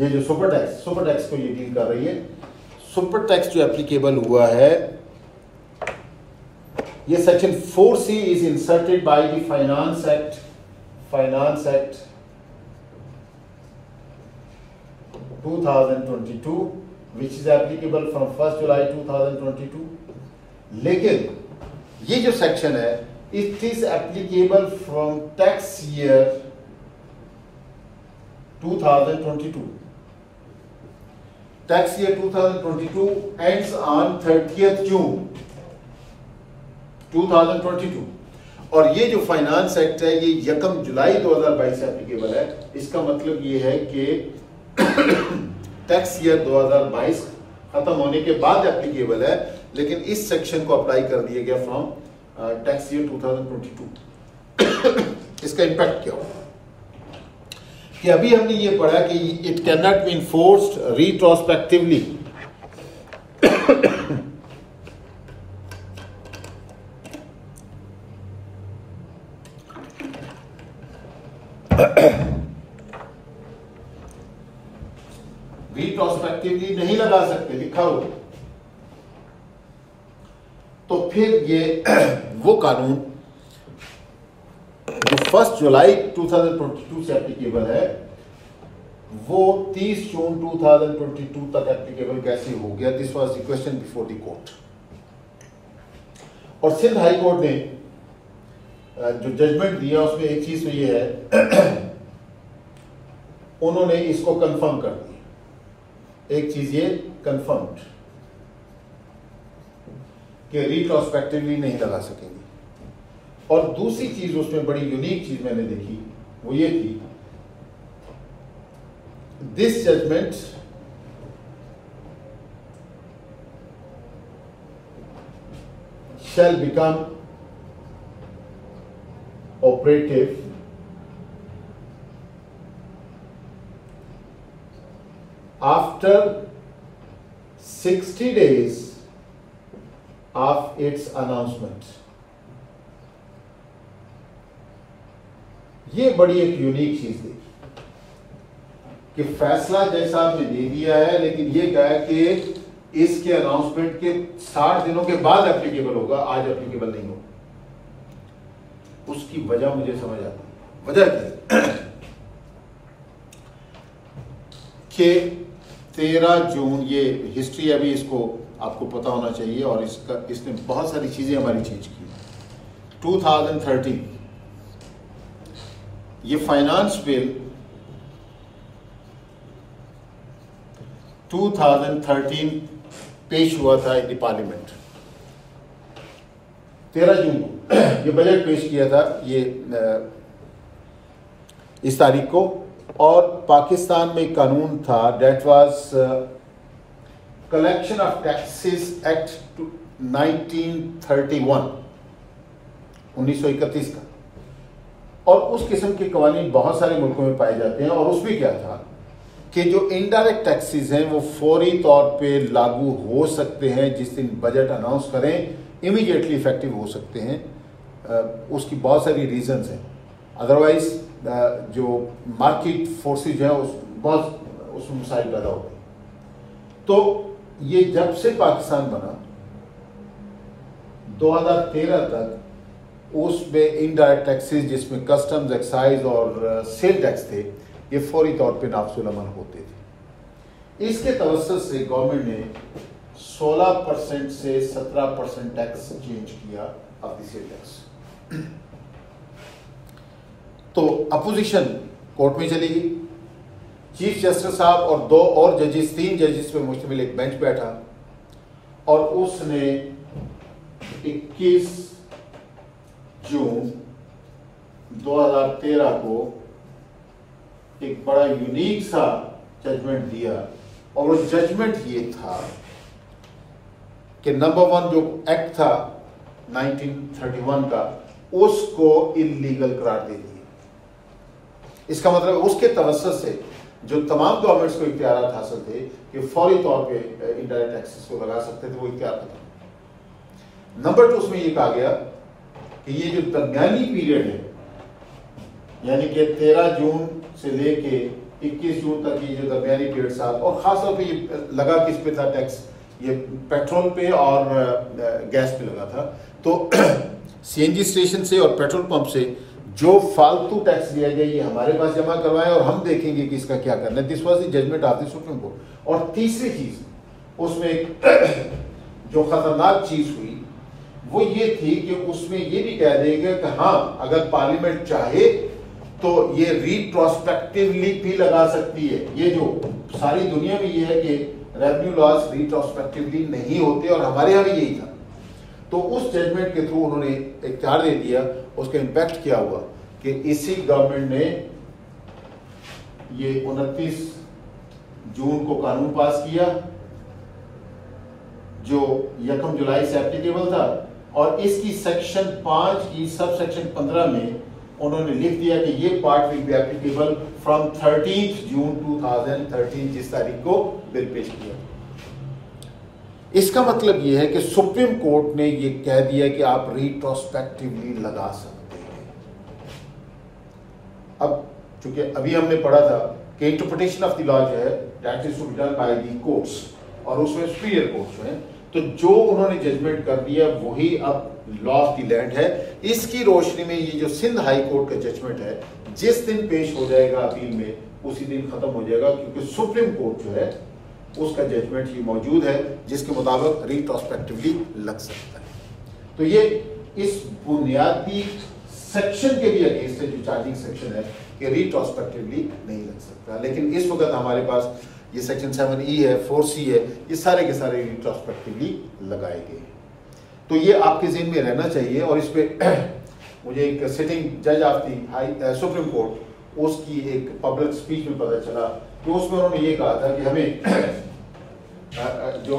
ये जो सुपर टैक्स सुपर टैक्स को ये डील कर रही है। सुपर टैक्स जो एप्लीकेबल हुआ है, ये section four C is inserted by the finance act finance act 2022 which is applicable from 1st July 2022 लेकिन ये जो सेक्शन है it is applicable from tax year 2022 tax year 2022 ends on 30th June 2022 और ये जो फाइनेंस एक्ट है, ये यकम जुलाई 2022 से एप्लीकेबल है। इसका मतलब ये है कि टैक्स ईयर 2022 खत्म होने के बाद एप्लीकेबल है, लेकिन इस सेक्शन को अप्लाई कर दिया गया फ्रॉम टैक्स ईयर 2022 इसका इंपैक्ट क्या होगा कि अभी हमने ये पढ़ा कि it can not be enforced retrospectively retrospectively नहीं लगा सकते लिखा हो तो फिर ये वो कानून जो फ़र्स्ट जुलाई 2022 से एप्लीकेबल है, वो 30 जून 2022 तक एप्लीकेबल कैसे हो गया? This was the question before the court और सिंध हाई कोर्ट ने जो जजमेंट दिया, उसमें एक चीज़ तो ये है, उन्होंने इसको कंफर्म कर दिया। एक चीज़ ये कंफर्म्ड कि रिट्रोस्पेक्टिवली नहीं लगा सकेंगे। और दूसरी चीज़ उसमें बड़ी यूनिक चीज़ मैंने देखी, वो ये थी this judgment shall become operative after 60 days of its announcement. ये बड़ी एक यूनिक चीज़ थी कि फैसला जैसा आपने दे दिया है, लेकिन ये कहा कि इसके अनाउंसमेंट के 60 दिनों के बाद एप्लीकेबल होगा, आज एप्लीकेबल नहीं होगा। उसकी वजह मुझे समझ आती वजह क्या कि तेरह जून, ये हिस्ट्री अभी इसको आपको पता होना चाहिए और इसका, इसने बहुत सारी चीज़ें हमारी चेंज की। 2013 ये फाइनेंस बिल 2013 पेश हुआ था इन पार्लियामेंट तेरह जून को, ये बजट पेश किया था, ये इस तारीख को। और पाकिस्तान में कानून था that was collection of taxes act 1931 1931 का। और उस किस्म के कवानीन बहुत सारे मुल्कों में पाए जाते हैं, और उसमें क्या था कि जो इनडायरेक्ट टैक्सेस हैं, वो फौरी तौर पे लागू हो सकते हैं, जिस दिन बजट अनाउंस करें इमीडिएटली इफ़ेक्टिव हो सकते हैं। उसकी बहुत सारी रीजंस हैं। अदरवाइज़ जो मार्केट फोर्सेज हैं, उस, बहुत उसमें मसाइल पैदा होते हैं। तो ये जब से पाकिस्तान बना 2013 तक उसमें इनडायरेक्ट टैक्सेस जिसमें कस्टम्स एक्साइज और सेल टैक्स थे, ये फौरी तौर पे नाफजुल अमल होते थे। इसके तवसत से गवर्नमेंट ने 16 परसेंट से 17 परसेंट टैक्स चेंज किया द सेल टैक्स तो अपोजिशन कोर्ट में चली गई। चीफ जस्टिस साहब और दो और जजिस, तीन जजिस पे मुश्तमिल एक बेंच बैठा और उसने 21 जून 2013 को एक बड़ा यूनिक सा जजमेंट दिया और वो जजमेंट ये था कि नंबर वन जो एक्ट था 1931 का, उसको इलीगल करार दे दिया। इसका मतलब उसके तवसत से जो तमाम गवर्नमेंट्स को इख्तियार हासिल थे कि फौरी तौर पे इंडायरेक्ट टैक्सेस को लगा सकते थे, वो इख्तियार खत्म नंबर टू उसमें ये कहा गया कि ये जो दरमियानी पीरियड है, यानी कि 13 जून से लेके 21 जून तक ये जो दरमियानी पीरियड साल और खासतौर पर ये लगा किस पे था टैक्स ये पेट्रोल पे और गैस पे लगा था। तो सीएनजी स्टेशन से और पेट्रोल पंप से जो फालतू टैक्स दिया गया, ये हमारे पास जमा करवाएँ और हम देखेंगे कि इसका क्या करना है। This was the judgment of the supreme court और तीसरी चीज़, उसमें जो खतरनाक चीज़ हुई, वो ये थी कि उसमें ये भी कह देंगे कि हाँ अगर पार्लियामेंट चाहे तो ये रिट्रोस्पेक्टिवली भी लगा सकती है। ये जो सारी दुनिया में ये है कि रेवेन्यू लॉस रिट्रोस्पेक्टिवली नहीं होते और हमारे यहाँ भी यही था। तो उस जजमेंट के थ्रू उन्होंने एक चार दे दिया उसका इम्पैक्ट क्या हुआ? कि इसी गवर्नमेंट ने ये उनतीस जून को कानून पास किया, जो यकम जुलाई से एप्लीकेबल था, और इसकी सेक्शन पाँच की सब सेक्शन पंद्रह में उन्होंने लिख दिया कि ये part will be applicable from thirteen June 2013 जिस तारीख को बिल पेश किया। इसका मतलब यह है कि सुप्रीम कोर्ट ने यह कह दिया कि आप रिट्रोस्पेक्टिवली लगा सकते हैं। अब चूँकि अभी हमने पढ़ा था कि इंटरप्रिटेशन ऑफ़ द लॉ जो है that is done by the courts और उसमें सुपीरियर कोर्ट्स हैं तो जो उन्होंने जजमेंट कर दिया, वही अब लॉ ऑफ़ द लैंड है। इसकी रोशनी में ये जो सिंध हाई कोर्ट का जजमेंट है, जिस दिन पेश हो जाएगा अपील में, उसी दिन खत्म हो जाएगा, क्योंकि सुप्रीम कोर्ट जो है उसका जजमेंट ये मौजूद है, जिसके मुताबिक रिट्रोस्पेक्टिवली लग सकता है। तो ये इस बुनियादी सेक्शन के भी अगेंस्ट है, जो चार्जिंग सेक्शन है, कि रिट्रोस्पेक्टिवली नहीं लग सकता। लेकिन इस वक्त हमारे पास ये सेक्शन सेवन ई है फोर सी है, ये सारे के सारे रिट्रोस्पेक्टिवली लगाए गए हैं। तो ये आपके जेन में रहना चाहिए, और इस पर मुझे एक सिटिंग जज of the high supreme court उसकी एक पब्लिक स्पीच में पता चला कि उसमें उन्होंने ये कहा था कि हमें जो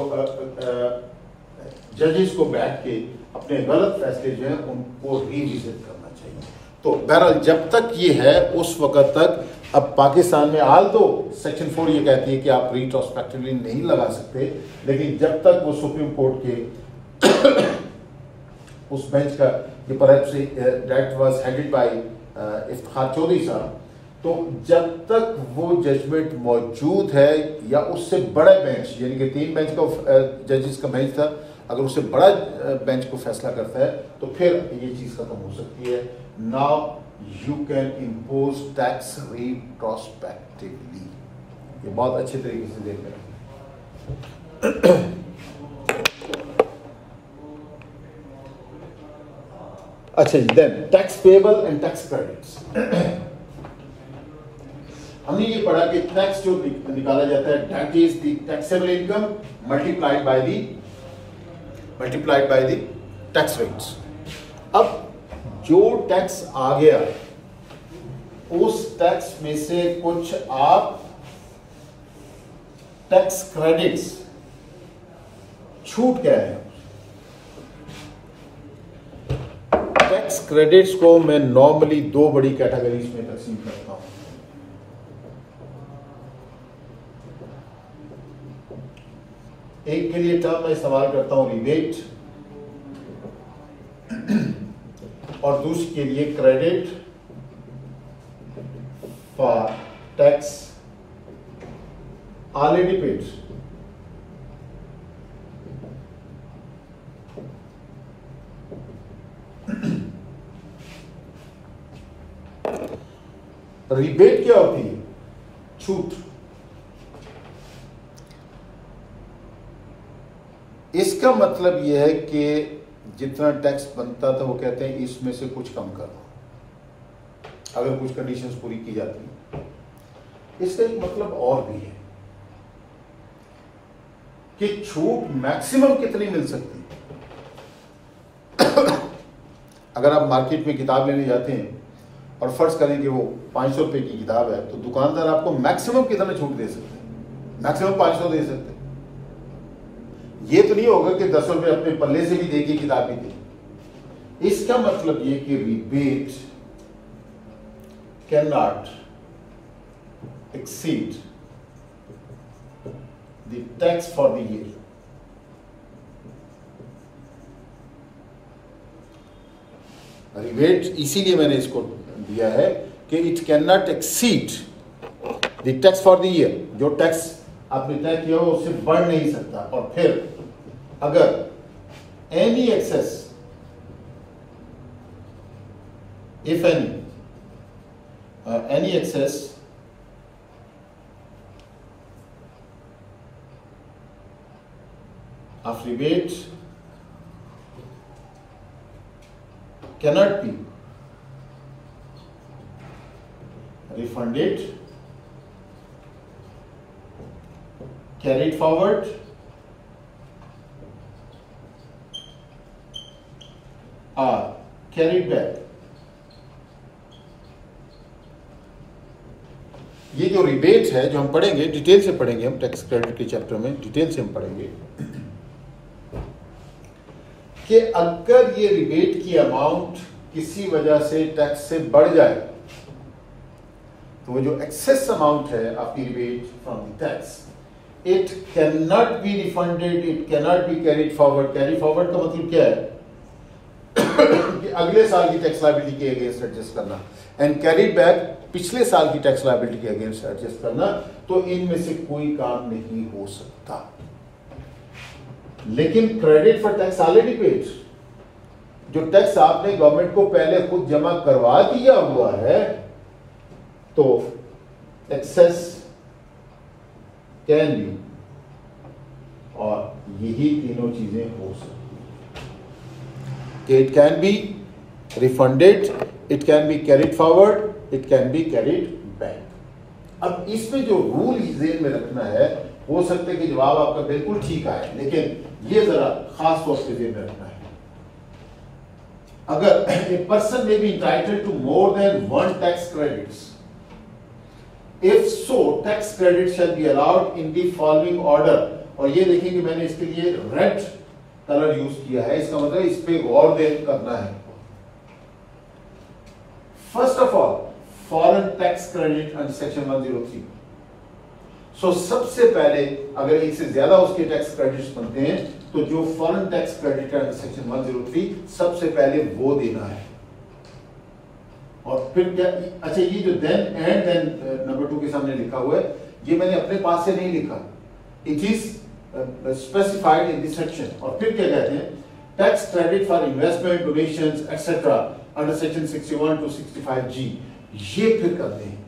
जजेस को बैठ के अपने गलत फैसले जो हैं, उनको रिविजिट करना चाहिए। तो बहरहाल, जब तक ये है, उस वक्त तक, अब पाकिस्तान में हाल तो सेक्शन फोर ये कहती है कि आप रिट्रोस्पेक्टिवली नहीं लगा सकते, लेकिन जब तक वो सुप्रीम कोर्ट के उस बेंच का that was headed by Iftar Chaudhry साहब तो जब तक वो जजमेंट मौजूद है या उससे बड़े बेंच यानी कि तीन बेंच का जजेस का बेंच था, अगर उससे बड़ा बेंच को फैसला करता है तो फिर ये चीज़ खत्म हो सकती है। Now you can impose tax retrospectively ये बहुत अच्छे तरीके से देख रहे अच्छा जी then tax payable and tax credits हमने ये पढ़ा कि टैक्स जो निकाला जाता है that is the taxable income multiplied by the multiplied by the tax rates अब जो टैक्स आ गया, उस टैक्स में से कुछ आप टैक्स क्रेडिट्स छूट क्या है। टैक्स क्रेडिट्स को मैं नॉर्मली दो बड़ी कैटेगरीज में तकसीम करता हूँ। एक के लिए टर्म मैं इस्तेमाल करता हूँ रिबेट और दूसरे के लिए credit for tax already paid rebate क्या होती है? छूट. इसका मतलब यह है कि जितना टैक्स बनता था वो कहते हैं, इसमें से कुछ कम कर दो। अगर कुछ कंडीशंस पूरी की जाती हैं। इसका एक मतलब और भी है कि छूट मैक्सिमम कितनी मिल सकती है? अगर आप मार्केट में किताब लेने जाते हैं और फ़र्ज़ करें कि वो पाँच सौ रुपए की किताब है तो दुकानदार आपको मैक्सिमम कितना छूट दे सकते हैं? मैक्सिमम पाँच सौ दे सकते हैं। ये तो नहीं होगा कि दस रुपए अपने पल्ले से भी देगी किताब भी दे। इसका मतलब ये कि rebate can not exceed the tax for the year rebate इसीलिए मैंने इसको दिया है कि it can not exceed the tax for the year जो टैक्स आपने तय किया हो उससे बढ़ नहीं सकता। और फिर, अगर any excess if any any excess of rebate cannot be refunded carried forward are carried back. ये जो रिबेट है, जो हम पढ़ेंगे डिटेल से पढ़ेंगे हम टैक्स क्रेडिट के चैप्टर में डिटेल से हम पढ़ेंगे, कि अगर ये रिबेट की अमाउंट किसी वजह से टैक्स से बढ़ जाए तो वो जो एक्सेस अमाउंट है आपकी rebate from the tax it can not be refunded it can not be carried forward carry forward का मतलब क्या है? कि अगले साल की टैक्स लाइबिलिटी के अगेंस्ट एडजस्ट करना। एंड कैरी बैक पिछले साल की टैक्स लाइबिलिटी के अगेंस्ट एडजस्ट करना तो इनमें से कोई काम नहीं हो सकता। लेकिन credit for tax already paid जो टैक्स आपने गवर्नमेंट को पहले खुद जमा करवा दिया हुआ है तो एक्सेस कैन बी और यही तीनों चीज़ें हो सकती it can be refunded it can be carried forward it can be carried back अब इसमें जो रूल जेन में रखना है हो सकता है कि जवाब आपका बिल्कुल ठीक आए लेकिन ये जरा खास तौर से जेल में रखना है। अगर a person may be entitle to more than one tax credits if so tax credit shall be allowed in the following order और ये देखेंगे मैंने इसके लिए रेड कलर यूज़ किया है। इसका मतलब इस पे गौर दे करना है। First of all foreign tax credit under section 103 so सबसे पहले अगर एक से ज़्यादा उसके टैक्स क्रेडिट्स बनते हैं तो जो foreign tax credit under section 103 सबसे पहले वो देना है। और फिर क्या अच्छा ये जो then and then number two के सामने लिखा हुआ है, ये मैंने अपने पास से नहीं लिखा। It is specified in this section और फिर क्या कहते हैं? Tax credit for investment donations etcetera under section 61 to 65 G ये फिर करते हैं।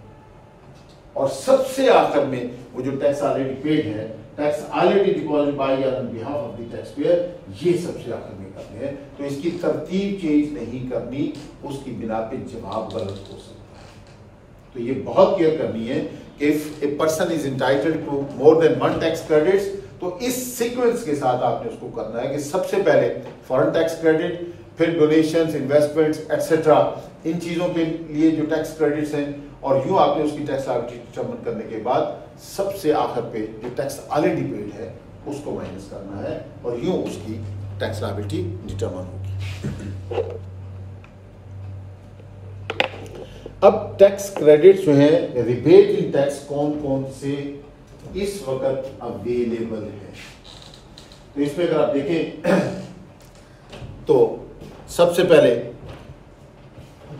और सबसे आखिर में वो जो टैक्स ऑलरेडी पेड है tax already deposit by on behalf of the tax payer ये सबसे आखिर में करते हैं। तो इसकी तरतीब चेंज नहीं करनी, उसकी बिना पे जवाब गलत हो सकता है। तो ये बहुत केयर करनी है if a person is entitled to more than one tax credits तो इस सीक्वेंस के साथ आपने उसको करना है कि सबसे पहले फॉरेन टैक्स क्रेडिट फिर डोनेशंस इन्वेस्टमेंट्स एक्सेट्रा इन चीज़ों के लिए जो टैक्स क्रेडिट्स हैं, और यूँ आपने उसकी टैक्स डिटर्मन करने के बाद सबसे आखिर पे जो टैक्स ऑलरेडी पेड है, उसको माइनस करना है, और यूँ उसकी टैक्स लाइबिलिटी डिटर्मन होगी। अब टैक्स क्रेडिट जो है रिबेट इन टैक्स कौन कौन से इस वक्त अवेलेबल है। तो इसमें अगर आप देखें तो सबसे पहले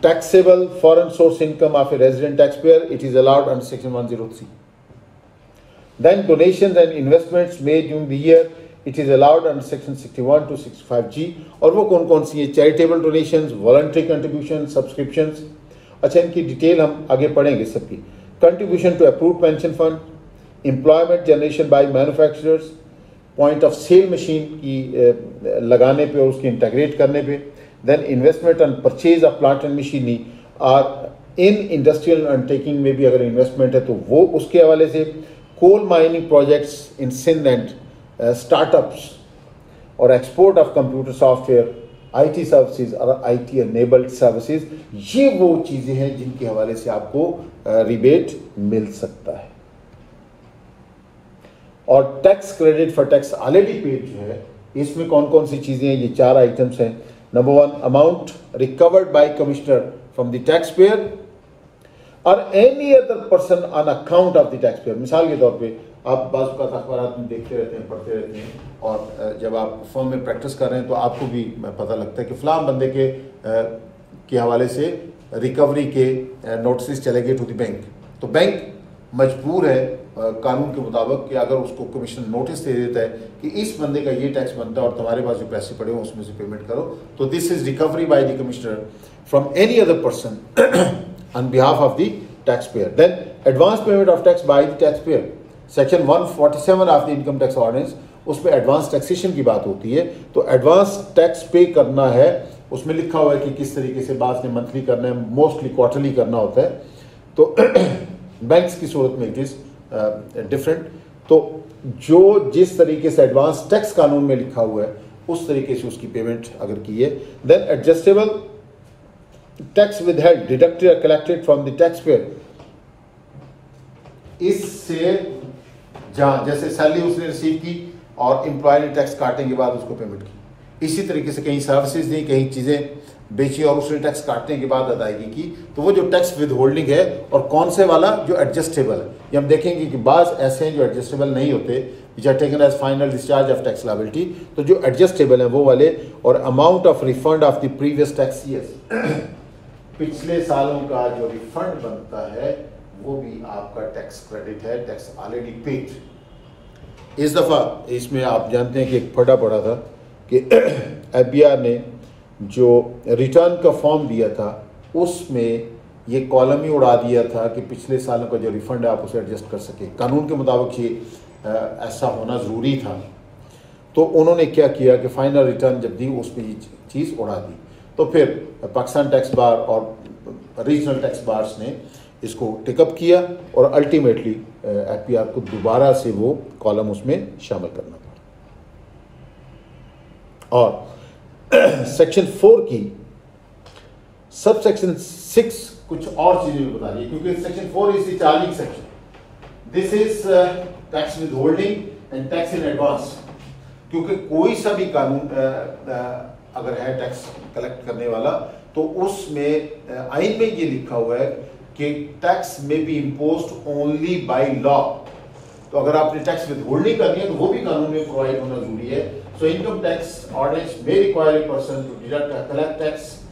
taxable foreign source income of a resident tax payer it is allowed under section 103 then donations and investments made during the it is allowed under section 61 to 65 G और वो कौन कौन सी है? Charitable donation voluntary contribution subscriptions अच्छा इनकी detail हम आगे पढ़ेंगे सबकी। Contribution to approve pension fund employment generation by manufacturers point of sale machine की लगाने पे और उसकी इंटीग्रेट करने पे then investment and purchase of plant and machinery और इन इंडस्ट्रियल अंडरटेकिंग में भी अगर इन्वेस्टमेंट है तो वो उसके हवाले से coal mining projects in Sindh and startups और export of computer software IT services और आईटी एनेबल्ड सर्विसेज़ ये वो चीज़ें हैं जिनके हवाले से आपको रिबेट मिल सकता है। और tax credit for tax already paid जो है, इसमें कौन कौन सी चीज़ें हैं? ये चार आइटम्स हैं। Number one amount recovered by commissioner from the tax payer और any other person on account of the tax payer मिसाल के तौर पे आप बाजू का अखबार में देखते रहते हैं, पढ़ते रहते हैं और जब आप फॉर्म में प्रैक्टिस कर रहे हैं तो आपको भी पता लगता है कि फ़लाम बंदे के के हवाले से रिकवरी के नोटिस चले गए टू द बैंक तो बैंक मजबूर है कानून के मुताबिक कि अगर उसको कमीशन नोटिस दे देता है कि इस बंदे का ये टैक्स बनता है और तुम्हारे पास जो पैसे पड़े हो, उसमें से पेमेंट करो तो this is recovery by the commissioner from any other person on behalf of the tax payer then advance payment of tax by the tax payer section 147 of the income tax ordinance उसमें advance taxation की बात होती है तो advance tax पे करना है, उसमें लिखा हुआ है कि किस तरीके से बात ने मंथली करना है मोस्टली क्वार्टरली करना होता है तो बैंक्स की सूरत में इज़ डिफरेंट तो जो जिस तरीके से एडवांस टैक्स कानून में लिखा हुआ है, उस तरीके से उसकी पेमेंट अगर की है then adjustable tax withheld deducted collected from the tax payer इससे जहाँ जैसे सैलरी उसने रिसीव की और एम्प्लॉय ने टैक्स काटने के बाद उसको पेमेंट की। इसी तरीके से कहीं सर्विसेज़ दी कहीं चीज़ें बेची और उसने टैक्स काटने के बाद अदायगी की तो वो जो टैक्स विद होल्डिंग है और कौन से वाला? जो एडजस्टेबल है। ये हम देखेंगे कि बाज ऐसे हैं जो एडजस्टेबल नहीं होते which are taken as final discharge of tax liability तो जो एडजस्टेबल है वो वाले और amount of refund of the previous tax years पिछले सालों का जो रिफंड बनता है, वो भी आपका टैक्स क्रेडिट है टैक्स ऑलरेडी पेड इस दफ़ा इसमें आप जानते हैं कि एक फटा पड़ा था कि एफ़ ने जो रिटर्न का फॉर्म दिया था, उसमें ये कॉलम ही उड़ा दिया था कि पिछले सालों का जो रिफंड है, आप उसे एडजस्ट कर सके। कानून के मुताबिक ये ऐसा होना ज़रूरी था। तो उन्होंने क्या किया कि फाइनल रिटर्न जब दी, उसमें ये चीज़ उड़ा दी। तो फिर पाकिस्तान टैक्स बार और रीजनल टैक्स बार्स ने इसको टेकअप किया और अल्टीमेटली एफ़ पी आर को दोबारा से वो कॉलम उसमें शामिल करना पड़ा। और सेक्शन फोर की सब सेक्शन सिक्स कुछ और चीज़ें भी बता रही है क्योंकि section four is charging section this is tax withholding and tax in advance क्योंकि कोई सा भी कानून uh, uh, अगर है टैक्स कलेक्ट करने वाला तो उसमें uh, आइन में ये लिखा हुआ है कि tax may be impose only by law तो अगर आपने टैक्स विद होल्डिंग करनी है तो वो भी कानून में प्रोवाइड होना ज़रूरी है। So income tax ordinance may require a person to deduct or collect tax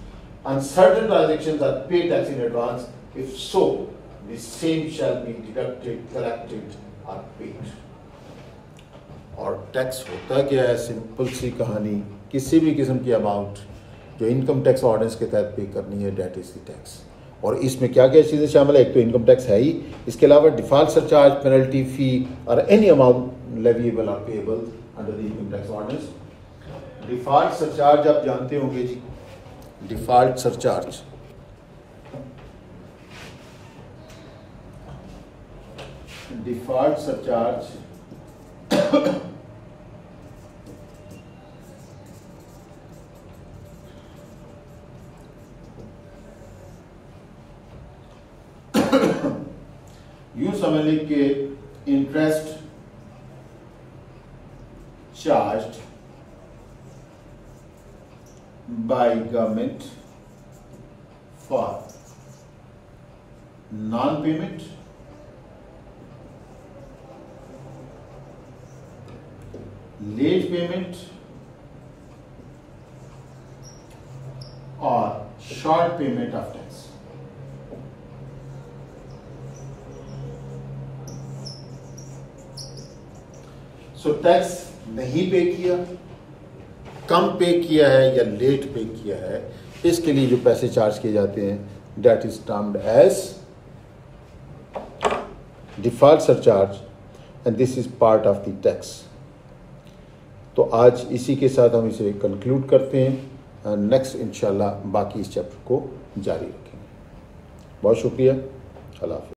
and certain transactions are paid tax in advance. If so, the same shall be deducted, collected or paid. और tax होता क्या है simple सी कहानी किसी भी किस्म की amount जो इनकम टैक्स ऑर्डिनेंस के तहत पे करनी है डेट इज़ द टैक्स और इसमें क्या क्या चीज़ें शामिल है एक तो इनकम टैक्स है ही इसके अलावा डिफ़ॉल्ट सरचार्ज पेनल्टी फ़ी और एनी अमाउंट लेविएबल और payable under the income tax ordinance default surcharge आप जानते होंगे जी। डिफ़ॉल्ट सरचार्ज डिफ़ॉल्ट सरचार्ज यूँ समझ लें कि interest charged by government for non-payment late payment or short payment of tax. So tax नहीं पे किया। कम पे किया है या लेट पे किया है, इसके लिए जो पैसे चार्ज किए जाते हैं, that is termed as default surcharge and this is part of the tax तो आज इसी के साथ हम इसे कंक्लूड करते हैं नेक्स्ट इंशाल्लाह बाकी इस चैप्टर को जारी रखेंगे। बहुत शुक्रिया। अल्लाह